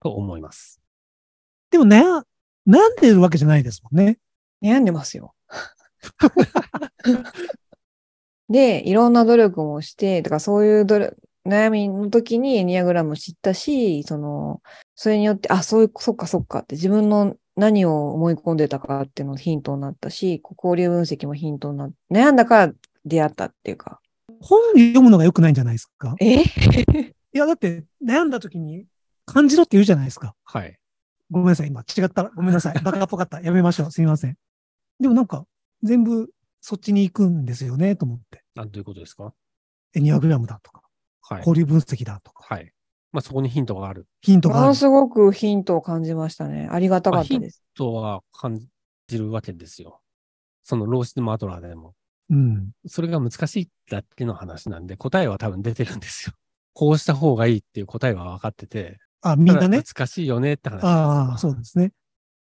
と思います。でも悩、悩んでるわけじゃないですもんね。悩んでますよ。で、いろんな努力もして、だからそういう努力悩みの時にエニアグラムを知ったし、その、それによって、あ、そういう、そっかそっかって自分の何を思い込んでたかっていうのがヒントになったし、交流分析もヒントになって、悩んだから出会ったっていうか。本読むのが良くないんじゃないですか？え？いや、だって悩んだ時に感じろって言うじゃないですか。はい。ごめんなさい。今違った。ごめんなさい。バカっぽかった。やめましょう。すみません。でもなんか、全部そっちに行くんですよね、と思って。なんということですか？エニアグラムだとか、はい。交流分析だとか、はい。まあそこにヒントがあるヒントがある。ものすごくヒントを感じましたね。ありがたかったです。とは感じるわけですよ。そのローシッマトラーでも。うん。それが難しいだけの話なんで、答えは多分出てるんですよ。こうした方がいいっていう答えは分かってて、あ、みんなたね。だ難しいよねって話。ああ、そうですね。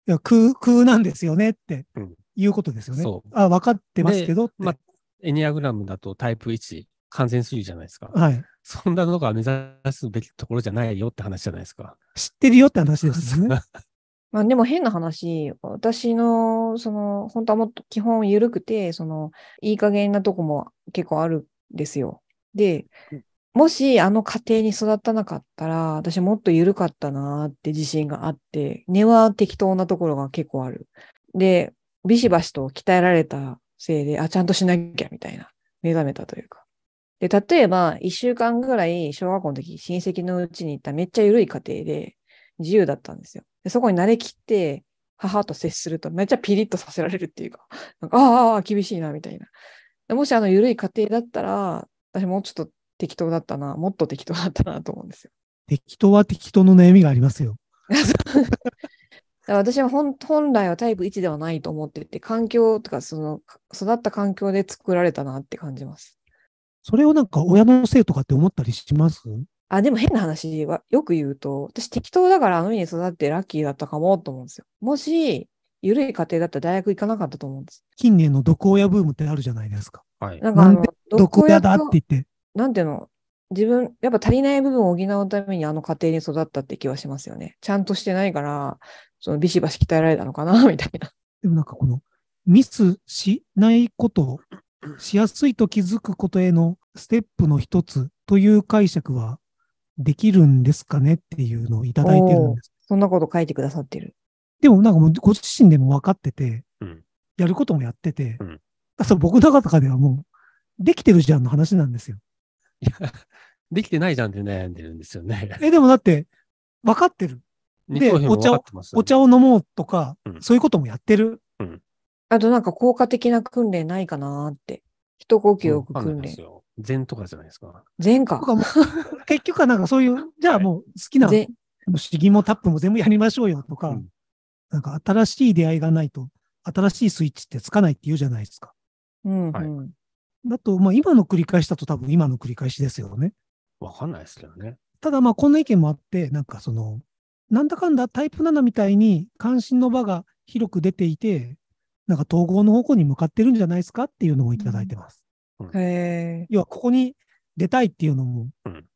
いや、空、空なんですよねってうんいうことですよね。そうあ、分かってますけどって。まあエニアグラムだとタイプ1、完全主義じゃないですか。はい。そんなのが目指すべきところじゃないよって話じゃないですか。知ってるよって話ですよね。まあでも変な話、私の、その、本当はもっと基本緩くて、その、いい加減なとこも結構あるんですよ。でうん、もしあの家庭に育たなかったら、私もっと緩かったなーって自信があって、根は適当なところが結構ある。で、ビシバシと鍛えられたせいで、あ、ちゃんとしなきゃみたいな、目覚めたというか。で、例えば、一週間ぐらい小学校の時、親戚のうちに行っためっちゃ緩い家庭で、自由だったんですよ。でそこに慣れきって、母と接するとめっちゃピリッとさせられるっていうか、なんかああ、厳しいな、みたいな。でもしあの緩い家庭だったら、私もうちょっと適当だったな、もっと適当だったなと思うんですよ。適当は適当の悩みがありますよ。私は本本来はタイプ1ではないと思ってて、環境とか、その、育った環境で作られたなって感じます。それをなんか親のせいとかって思ったりします？あ、でも変な話はよく言うと、私適当だからあの家に育ってラッキーだったかもと思うんですよ。もし、緩い家庭だったら大学行かなかったと思うんです。近年の毒親ブームってあるじゃないですか。はい。なんか毒親だってと言って？なんていうの、自分、やっぱ足りない部分を補うためにあの家庭に育ったって気はしますよね。ちゃんとしてないから、そのビシバシ鍛えられたのかな、みたいな。でもなんかこのミスしないこと、しやすいと気づくことへのステップの一つという解釈はできるんですかねっていうのをいただいてるんです。そんなこと書いてくださってる。でもなんかもうご自身でも分かってて、うんやることもやってて、うん僕の中ではもうできてるじゃんの話なんですよ。いや、できてないじゃんって悩んでるんですよね。え、でもだって分かってる。で二等辺も分かってますよねお茶を飲もうとか、うんそういうこともやってる。あとなんか効果的な訓練ないかなって。一呼吸置く訓練。ないですよ。禅とかじゃないですか。前かと。か 結局はなんかそういう、じゃあもう好きな前詩吟もタップも全部やりましょうよとか、うんなんか新しい出会いがないと、新しいスイッチってつかないって言うじゃないですか。うんうん。はいだと、まあ今の繰り返しだと多分今の繰り返しですよね。わかんないですけどね。ただまあこんな意見もあって、なんかその、なんだかんだタイプ7みたいに関心の場が広く出ていて、なんか統合の方向に向かってるんじゃないですかっていうのもいただいてます。へえ。要はここに出たいっていうのもうん、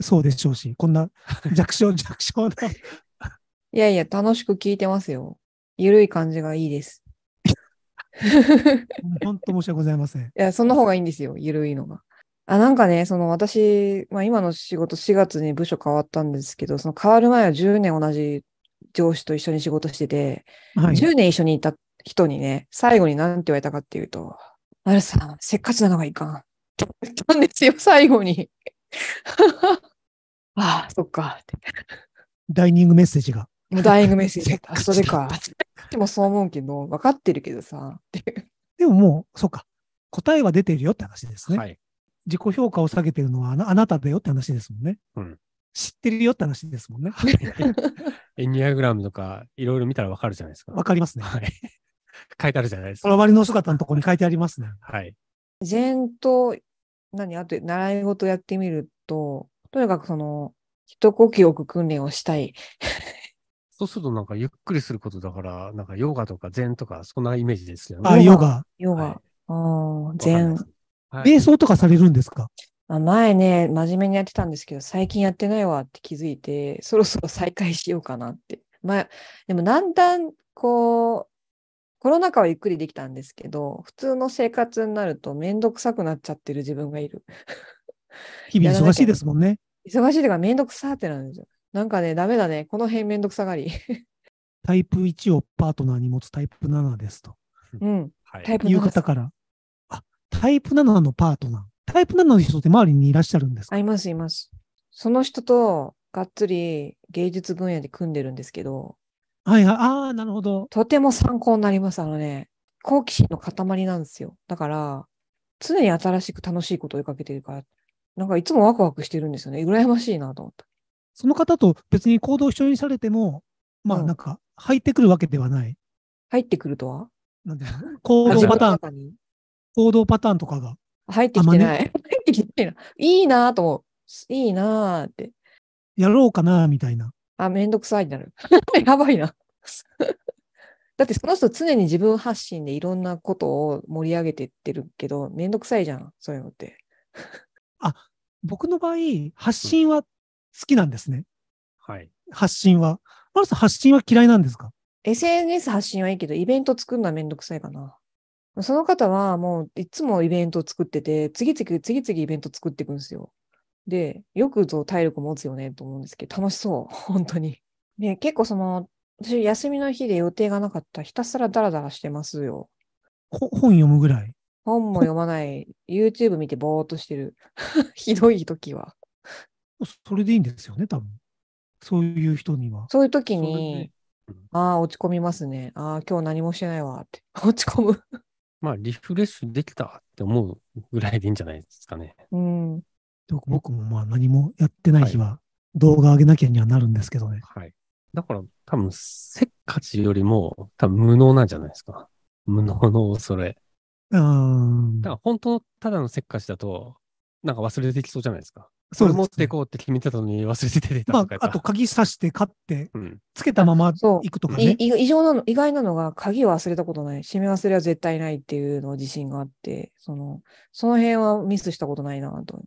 そうでしょうし、こんな 弱小弱小な、いやいや、楽しく聞いてますよ。ゆるい感じがいいです。本当申し訳ございません。いや、その方がいいんですよ、ゆるいのが。あ、なんかね、その私、まあ今の仕事4月に部署変わったんですけど、その変わる前は10年同じ上司と一緒に仕事してて、はい。10年一緒にいた人にね、最後に何て言われたかっていうと、あれさ、せっかちなのがいかん。って言ったんですよ、最後に。ああ、そっかって。ダイニングメッセージが。もうダイイングメッセージだった。あ、せっかちだそれか。でもそう思うけど、分かってるけどさ。でももう、そうか。答えは出ているよって話ですね。はい。自己評価を下げてるのはあなあなただよって話ですもんね。うん知ってるよって話ですもんね。エニアグラムとかいろいろ見たらわかるじゃないですか。わかりますね。はい。書いてあるじゃないですこか。だわりの姿のところに書いてありますね。はい。禅と、何、あと習い事やってみると、とにかくその、一呼吸置く訓練をしたい。そうするとなんかゆっくりすることだから、なんかヨガとか禅とかそんなイメージですよね。あ、ヨガ。ヨガ。はいああ、禅。はい瞑想とかされるんですか？あ前ね、真面目にやってたんですけど、最近やってないわって気づいて、そろそろ再開しようかなって。まあ、でもだんだん、こう、コロナ禍はゆっくりできたんですけど、普通の生活になるとめんどくさくなっちゃってる自分がいる。日々 忙しいですもんね。忙しいとかめんどくさってなるんですよ。なんかね、ダメだね。この辺めんどくさがり。タイプ1をパートナーに持つタイプ7ですとうん。はい。タイプいう7方から。あ、タイプ7のパートナー。タイプ7の人って周りにいらっしゃるんですか？あ、います、います。その人とがっつり芸術分野で組んでるんですけど、はいはい。ああ、なるほど。とても参考になります。あのね、好奇心の塊なんですよ。だから、常に新しく楽しいことを追いかけてるから、なんかいつもワクワクしてるんですよね。羨ましいなと思った。その方と別に行動一緒にされても、まあうんなんか入ってくるわけではない。入ってくるとは？なんていうの？行あ動パターン、行動パターンとかが。入ってきてない？入ってきてないな。いいなと思う。いいなって。やろうかな、みたいな。あ、めんどくさいになる。やばいな。だってその人常に自分発信でいろんなことを盛り上げてってるけど、めんどくさいじゃん、そういうのって。僕の場合、発信は好きなんですね。はい。発信は。マルさん、発信は嫌いなんですか？SNS 発信はいいけど、イベント作るのはめんどくさいかな。その方はもういつもイベントを作ってて、次々次々イベント作っていくんですよ。で、よくぞ体力持つよねと思うんですけど、楽しそう、本当に。で、結構その、私休みの日で予定がなかったらひたすらダラダラしてますよ。ほ本読むぐらい？本も読まない、YouTube 見てぼーっとしてる。ひどい時は。それでいいんですよね、多分。そういう人には。そういう時にああ、落ち込みますね。ああ、今日何もしてないわって。落ち込む。まあ、リフレッシュできたって思うぐらいでいいんじゃないですかね。うん。僕僕もまあ何もやってない日は動画上げなきゃにはなるんですけどね。はい。だから、多分、せっかちよりも、多分無能なんじゃないですか。無能の恐れ。うーんだか。ら、本当のただのせっかちだと、なんか忘れてきそうじゃないですか。そですねそうれ持っていこうって決めてたのに忘れて出てたまあ、あと鍵さして買って、うん。つけたままそうい行くとかね。い異常なの、意外なのが、鍵を忘れたことない。閉め忘れは絶対ないっていうのを自信があって、その、その辺はミスしたことないなと思い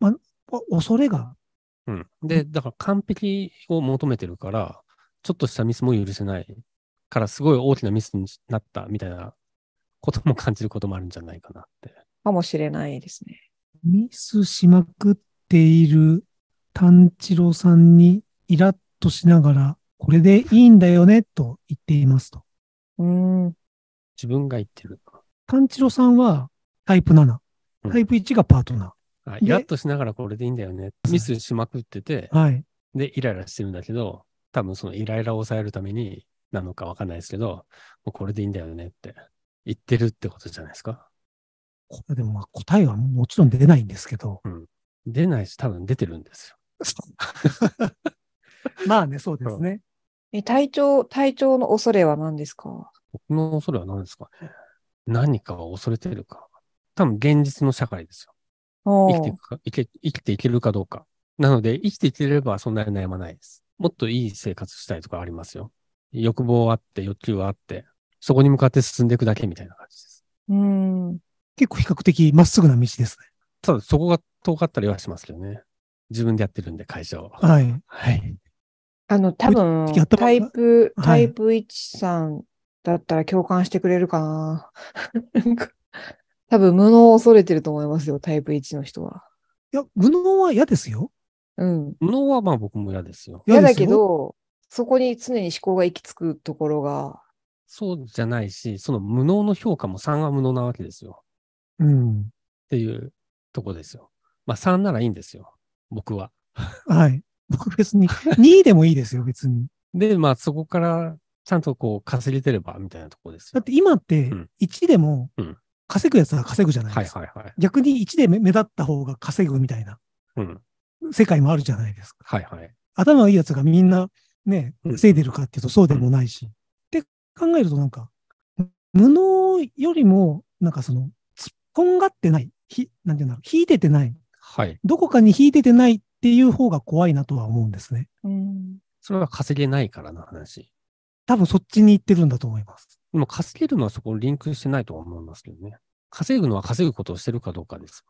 ます。お恐れが。うん。で、だから完璧を求めてるから、ちょっとしたミスも許せないから、すごい大きなミスになったみたいなことも感じることもあるんじゃないかなって。かもしれないですね。ミスしまくっている炭治郎さんにイラッとしながら、これでいいんだよねと言っていますと。うーん。自分が言ってる。炭治郎さんはタイプ7、うんタイプ1がパートナであイラッとしながらこれでいいんだよね。ミスしまくっててー。、はい。で、イライラしてるんだけど、多分そのイライラを抑えるためになのかわかんないですけど、もうこれでいいんだよねって言ってるってことじゃないですか。これでもまあ答えはもちろん出ないんですけど。出ないし、多分出てるんですよ。まあね、そうですね。え、体調、体調の恐れは何ですか？僕の恐れは何ですか？ね。何かを恐れてるか。多分現実の社会ですよ。生きていくか、生き生きていけるかどうか。なので、生きていければそんなに悩まないです。もっといい生活したいとかありますよ。欲望あって、欲求はあって、そこに向かって進んでいくだけみたいな感じです。うーん。結構比較的まっすぐな道ですね。ただ、そこが遠かったりはしますけどね。自分でやってるんで、会社を。はい。はい。あの、多分タイプ、はいタイプ1さんだったら共感してくれるかな。なんか多分、無能を恐れてると思いますよ、タイプ1の人は。いや、無能は嫌ですよ。うん。無能はまあ僕も嫌ですよ。嫌だけど、そこに常に思考が行き着くところが、そうじゃないし、その無能の評価も3は無能なわけですよ。うん。っていうとこですよ。まあ3ならいいんですよ。僕は。はい。僕別に2位でもいいですよ、別に。で、まあそこからちゃんとこう稼げてればみたいなとこですよ。だって今ってうん1でもうん稼ぐやつは稼ぐじゃないはいですか。はいはい。逆に1で目目立った方が稼ぐみたいなうん。世界もあるじゃないですか。はいはい。頭がいいやつがみんなね、うん稼いでるかっていうとそうでもないし。って考えるとなんか、無能よりも、なんかその、突っ込んがってない、ひ、なんていうんだろう、引いててない、はい。どこかに引いててないっていう方が怖いなとは思うんですね。うん。それは稼げないからの話。多分そっちに行ってるんだと思います。でも稼げるのはそこリンクしてないとは思いますけどね。稼ぐのは稼ぐことをしてるかどうかです。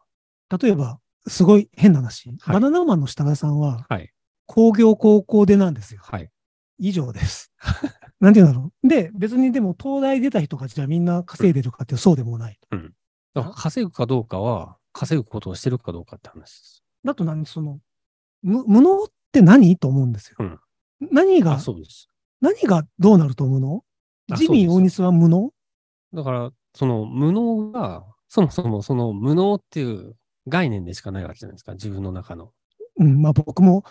例えば、すごい変な話。はいバナナマンの設楽さんははい。工業高校でなんですよ。はい。以上です。なんていうんだろう。で、別にでも東大出た人がじゃあみんな稼いでるかってそうでもない。だから稼ぐかどうかは、稼ぐことをしてるかどうかって話です。だと何その、無無能って何と思うんですよ。うん何があ、、そうです。何がどうなると無能ジミー大西は無能？だから、その無能が、そもそもその無能っていう概念でしかないわけじゃないですか。自分の中の。うん、まあ僕も、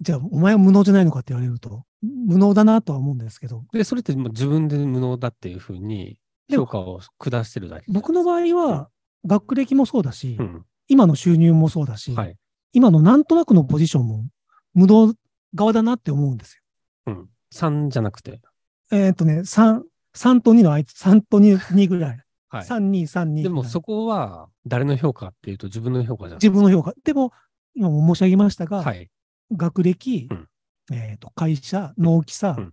じゃあお前は無能じゃないのかって言われると、無能だなとは思うんですけど、で、それってもう自分で無能だっていうふうに評価を下してるだけ。僕の場合は、学歴もそうだし、うん。今の収入もそうだし、はい。今のなんとなくのポジションも無能側だなって思うんですよ。うん。3じゃなくて。えーっとね、3、3と2のあいつ、3と 2, 2ぐらい。はい。3、2、3、2ぐらい。でもそこは誰の評価っていうと自分の評価じゃない自分の評価。でも、今も申し上げましたが、はい。学歴、うんえと、会社、納期差、うん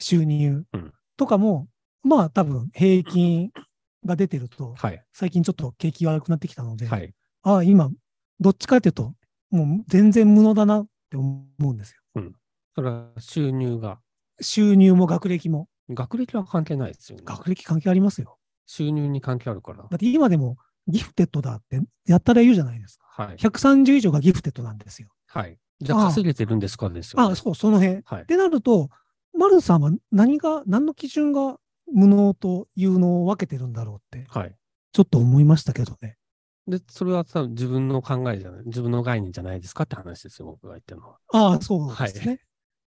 収入うんとかも、まあ多分平均が出てると、はい。最近ちょっと景気悪くなってきたので、はい。ああ、今、どっちかというと、もう全然無能だなって思うんですよ。それは収入が、収入も学歴も。学歴は関係ないですよね。学歴関係ありますよ。収入に関係あるから。だって今でもギフテッドだってやったら言うじゃないですか。はい。130以上がギフテッドなんですよ。はい。じゃあ稼げてるんですかですよ、ね。ああ、そう、その辺。っはい。てなると、丸さんは何が、何の基準が無能と有能を分けてるんだろうって、はい。ちょっと思いましたけどね。で、それは多分自分の考えじゃない、自分の概念じゃないですかって話ですよ、僕が言ってるのは。ああ、そうですね。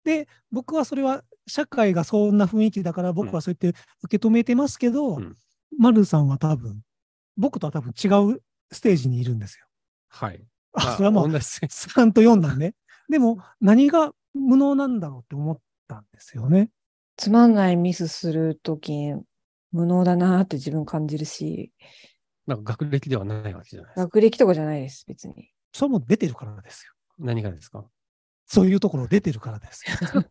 で、僕はそれは、社会がそんな雰囲気だから、僕はそうやって受け止めてますけど、うん丸さんは多分、僕とは多分違うステージにいるんですよ。はい。あ、それはもう同じです。3と4なんで。でも、何が無能なんだろうって思ったんですよね。つまんないミスするとき、無能だなって自分感じるし、なんか学歴ではないわけじゃないですか。学歴とかじゃないです、別に。それも出てるからですよ。何がですか？そういうところ出てるからですよ。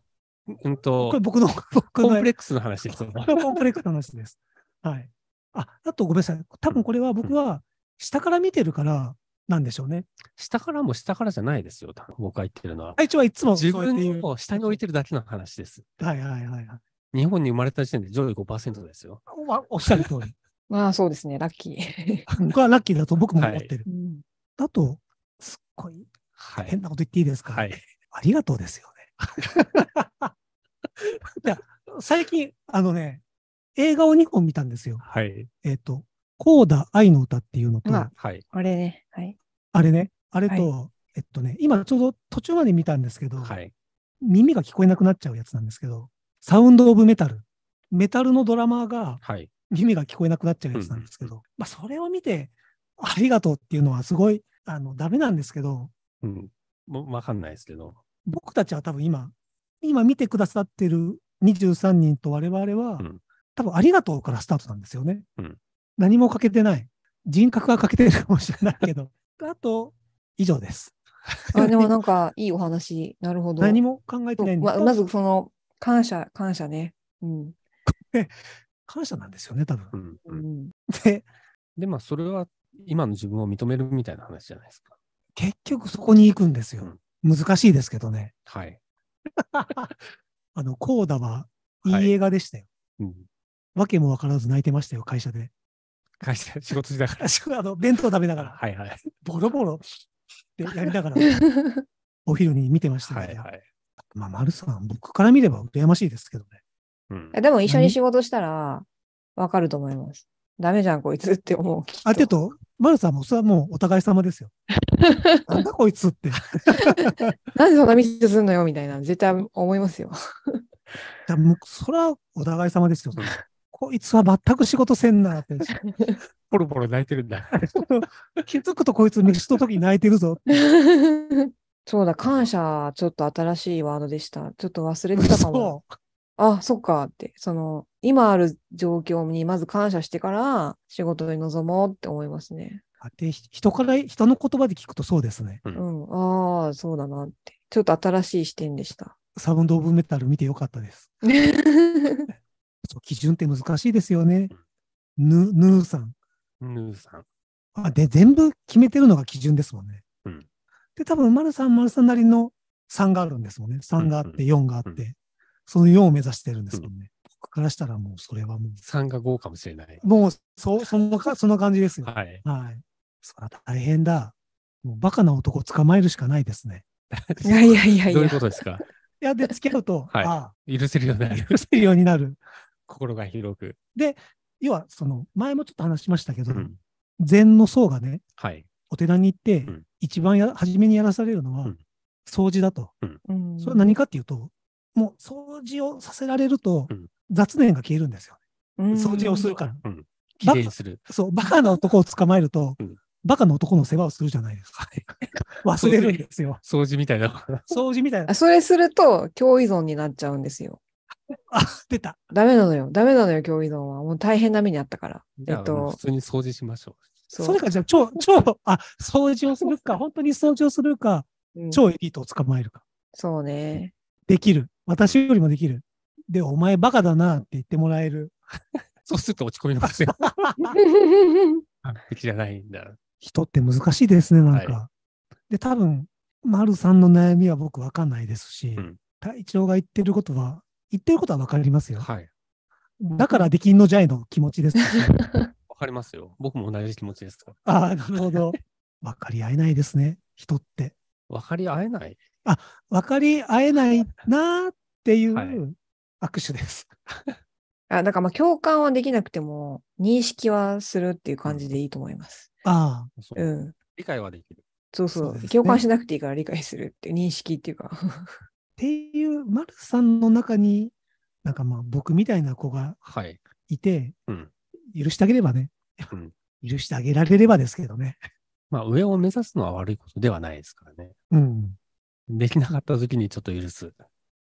うんことれ、僕の、僕のコンプレックスの話です。これはコンプレックスの話です。はい。あ、あとごめんなさい。多分これは僕は下から見てるからなんでしょうね。下からも下からじゃないですよ、僕が言ってるのは。あ一応はいつも自。分を下に置いてるだけの話です。はいはいはいはい。日本に生まれた時点で上位5%ですよ。おおっしゃる通り。まあそうですね、ラッキー。僕はラッキーだと僕も思ってる。うんだと、すっごいはい。変なこと言っていいですか、はい。ありがとうですよね。いや、最近、あのね、映画を2本見たんですよ。はい。えっ、と、コーダ愛の歌っていうのと、まあはい。あれね、はい。あれね、あれと、はえっとね、今ちょうど途中まで見たんですけど、はい。耳が聞こえなくなっちゃうやつなんですけど、サウンド・オブ・メタル。メタルのドラマーがはい。耳が聞こえなくなっちゃうやつなんですけど、まあ、それを見て、ありがとうっていうのはすごい、あの、ダメなんですけど、うん。わかんないですけど。僕たちは多分今、今見てくださってる23人と我々は、うん多分ありがとうからスタートなんですよね。うん何も欠けてない。人格が欠けてるかもしれないけど。あと、以上です。あ、でもなんかいいお話。なるほど。何も考えてないんで、ままずその、感謝、感謝ね。うん。感謝なんですよね、多分。うん。で、で、まあ、それは今の自分を認めるみたいな話じゃないですか。結局そこに行くんですよ。難しいですけどね。はい。あの、コーダはいはいい映画でしたよ。うん。わけもわからず泣いてましたよ、会社で。会社、仕事しながら。あの、弁当食べながら、はいはい。ボロボロってやりながら、お昼に見てましたけど、はいはい。まあ、丸さん、僕から見れば羨ましいですけどね。うん。でも一緒に仕事したら、わかると思います。ダメじゃん、こいつって思う。あ、てと、丸さんも、それはもうお互い様ですよ。なんだこいつって。なんでそんなミスすんのよみたいな、絶対思いますよ。じゃあもうそれはお互い様ですよ。こいつは全く仕事せんなって。ポロポロ泣いてるんだ。気づくとこいつ飯の時に泣いてるぞ。そうだ、感謝、ちょっと新しいワードでした。ちょっと忘れてたかも。そあ、そっかって。その、今ある状況にまず感謝してから仕事に臨もうって思いますね。う。で、ひ人から、人の言葉で聞くとそうですね。うん。ああ、そうだなって。ちょっと新しい視点でした。サウンド・オブ・メタル見てよかったです。そう基準って難しいですよね。ぬ、ぬーさん。ヌーさん。あで、全部決めてるのが基準ですもんね。うんで、多分、丸さん、丸さんなりの3があるんですもんね。3があって、4があって、うんその4を目指してるんですもんね。僕からしたらもう、それはも3が5かもしれない。う、もう、そう、そのか、その感じですよ。はい。はい。そりゃ大変だ。もう、バカな男を捕まえるしかないですね。いやいやいやいどういうや。ことですか？いや、で、付き合うと、はいあ許せるようになあ、る。許せるようになる。心が広く。要は、その、前もちょっと話しましたけど、うん。禅の僧がね、はい。お寺に行って、うん一番や、初めにやらされるのは、うん掃除だと。うんそれは何かっていうと、もう掃除をさせられるとうん、雑念が消えるんですよ。掃除をするから。うん。綺バ麗にする。そう、バカな男を捕まえると、うんバカな男の世話をするじゃないですか。忘れるんですよ。掃除みたいな。掃除みたいなあ。それすると、共依存になっちゃうんですよ。あ、出た。ダメなのよ。ダメなのよ、共依存は。もう大変な目にあったから。えっと普通に掃除しましょそそれか、じゃあ、超、超、あ、掃除をするか、本当に掃除をするか、うん超エリートを捕まえるか。そうね。できる。私よりもできる。で、お前バカだなって言ってもらえる。う。そうすると落ち込みますよ。完璧じゃないんだ。人って難しいですね、なんか。はで、多分、丸さんの悩みは僕わかんないですし、うん隊長が言ってることは、言ってることはわかりますよ。はい。だからできんのじゃいの気持ちですよね。わかりますよ。僕も同じ気持ちですから。ああ、なるほど。わかり合えないですね、人って。分かり合えない？わかり合えないなーっていうはい握手です。あ、だからまあ共感はできなくても、認識はするっていう感じでいいと思います。ああ、そううん。理解はできる。そうそう。ね共感しなくていいから理解するっていう認識っていうか。っていう、丸さんの中に、なんかまあ僕みたいな子がはい。いて、うん。許してあげればね、うん 許してあげられればですけどね。まあ、上を目指すのは悪いことではないですからね。うん。できなかった時にちょっと許す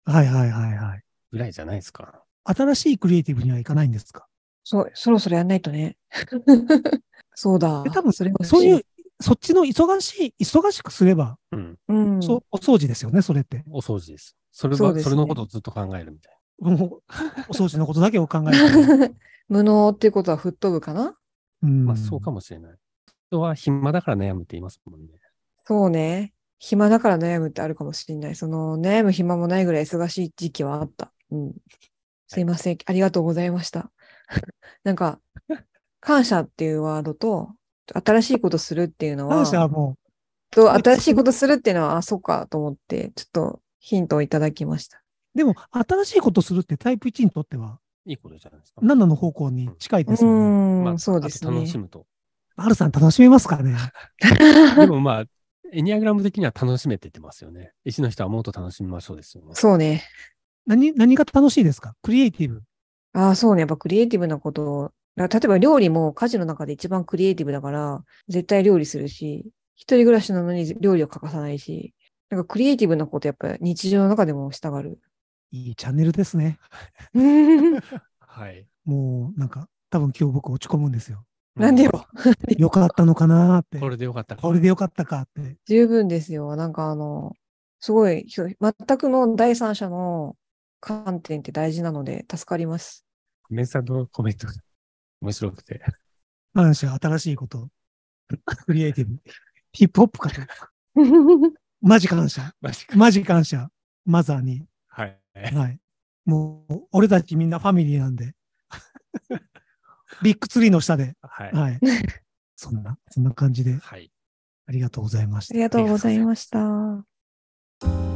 はいはいはいはい。ぐらいじゃないですか。新しいクリエイティブにはいかないんですか？そう、そろそろやんないとね。そうだで。多分それもそういう、そっちの忙しい、忙しくすれば、うん。うん。そう、お掃除ですよね、それって。お掃除です。それは、ねそれのことをずっと考えるみたいもう お掃除のことだけを考えて。無能っていうことは吹っ飛ぶかな？うんな。まあ、そうかもしれない。人は暇だから悩むって言いますもんね。そうね。暇だから悩むってあるかもしれない。その悩む暇もないぐらい忙しい時期はあった。うん。すいません。ありがとうございました。なんか、感謝っていうワードと、新しいことするっていうのは、と新しいことするっていうのは、あ、そっかと思って、ちょっとヒントをいただきました。う、でも、新しいことするってタイプ1にとっては、いいことじゃないですか。7の方向に近いうでーすよね。ん、まあ、そうですね楽。しむと。あるさん楽しめますかね？でもまあ、エニアグラム的には楽しめって言ってますよね。一の人はもっと楽しみましょうですよね。そうね。何、何が楽しいですか？クリエイティブ。ああ、そうね。やっぱクリエイティブなこと例えば料理も家事の中で一番クリエイティブだから、絶対料理するし、一人暮らしなのに料理を欠かさないし、なんかクリエイティブなことやっぱ日常の中でもしたがる。いいチャンネルですね。はい。もう、なんか、多分今日僕落ち込むんですよ。なんでよ。よかったのかなーって。これでよかったかこれでよかったかって。十分ですよ。なんかあの、すごい、全くの第三者の観点って大事なので助かります。メンさんのコメントが面白くて。感謝、新しいこと。クリエイティブ。ヒップホップかと。マジ感謝。マジか。マジ感謝。マザーに。はい。はい。もう、俺たちみんなファミリーなんで。ビッグツリーの下で。はい。はい。そんな、そんな感じではい。ありがとうございましたあり。がとうございました。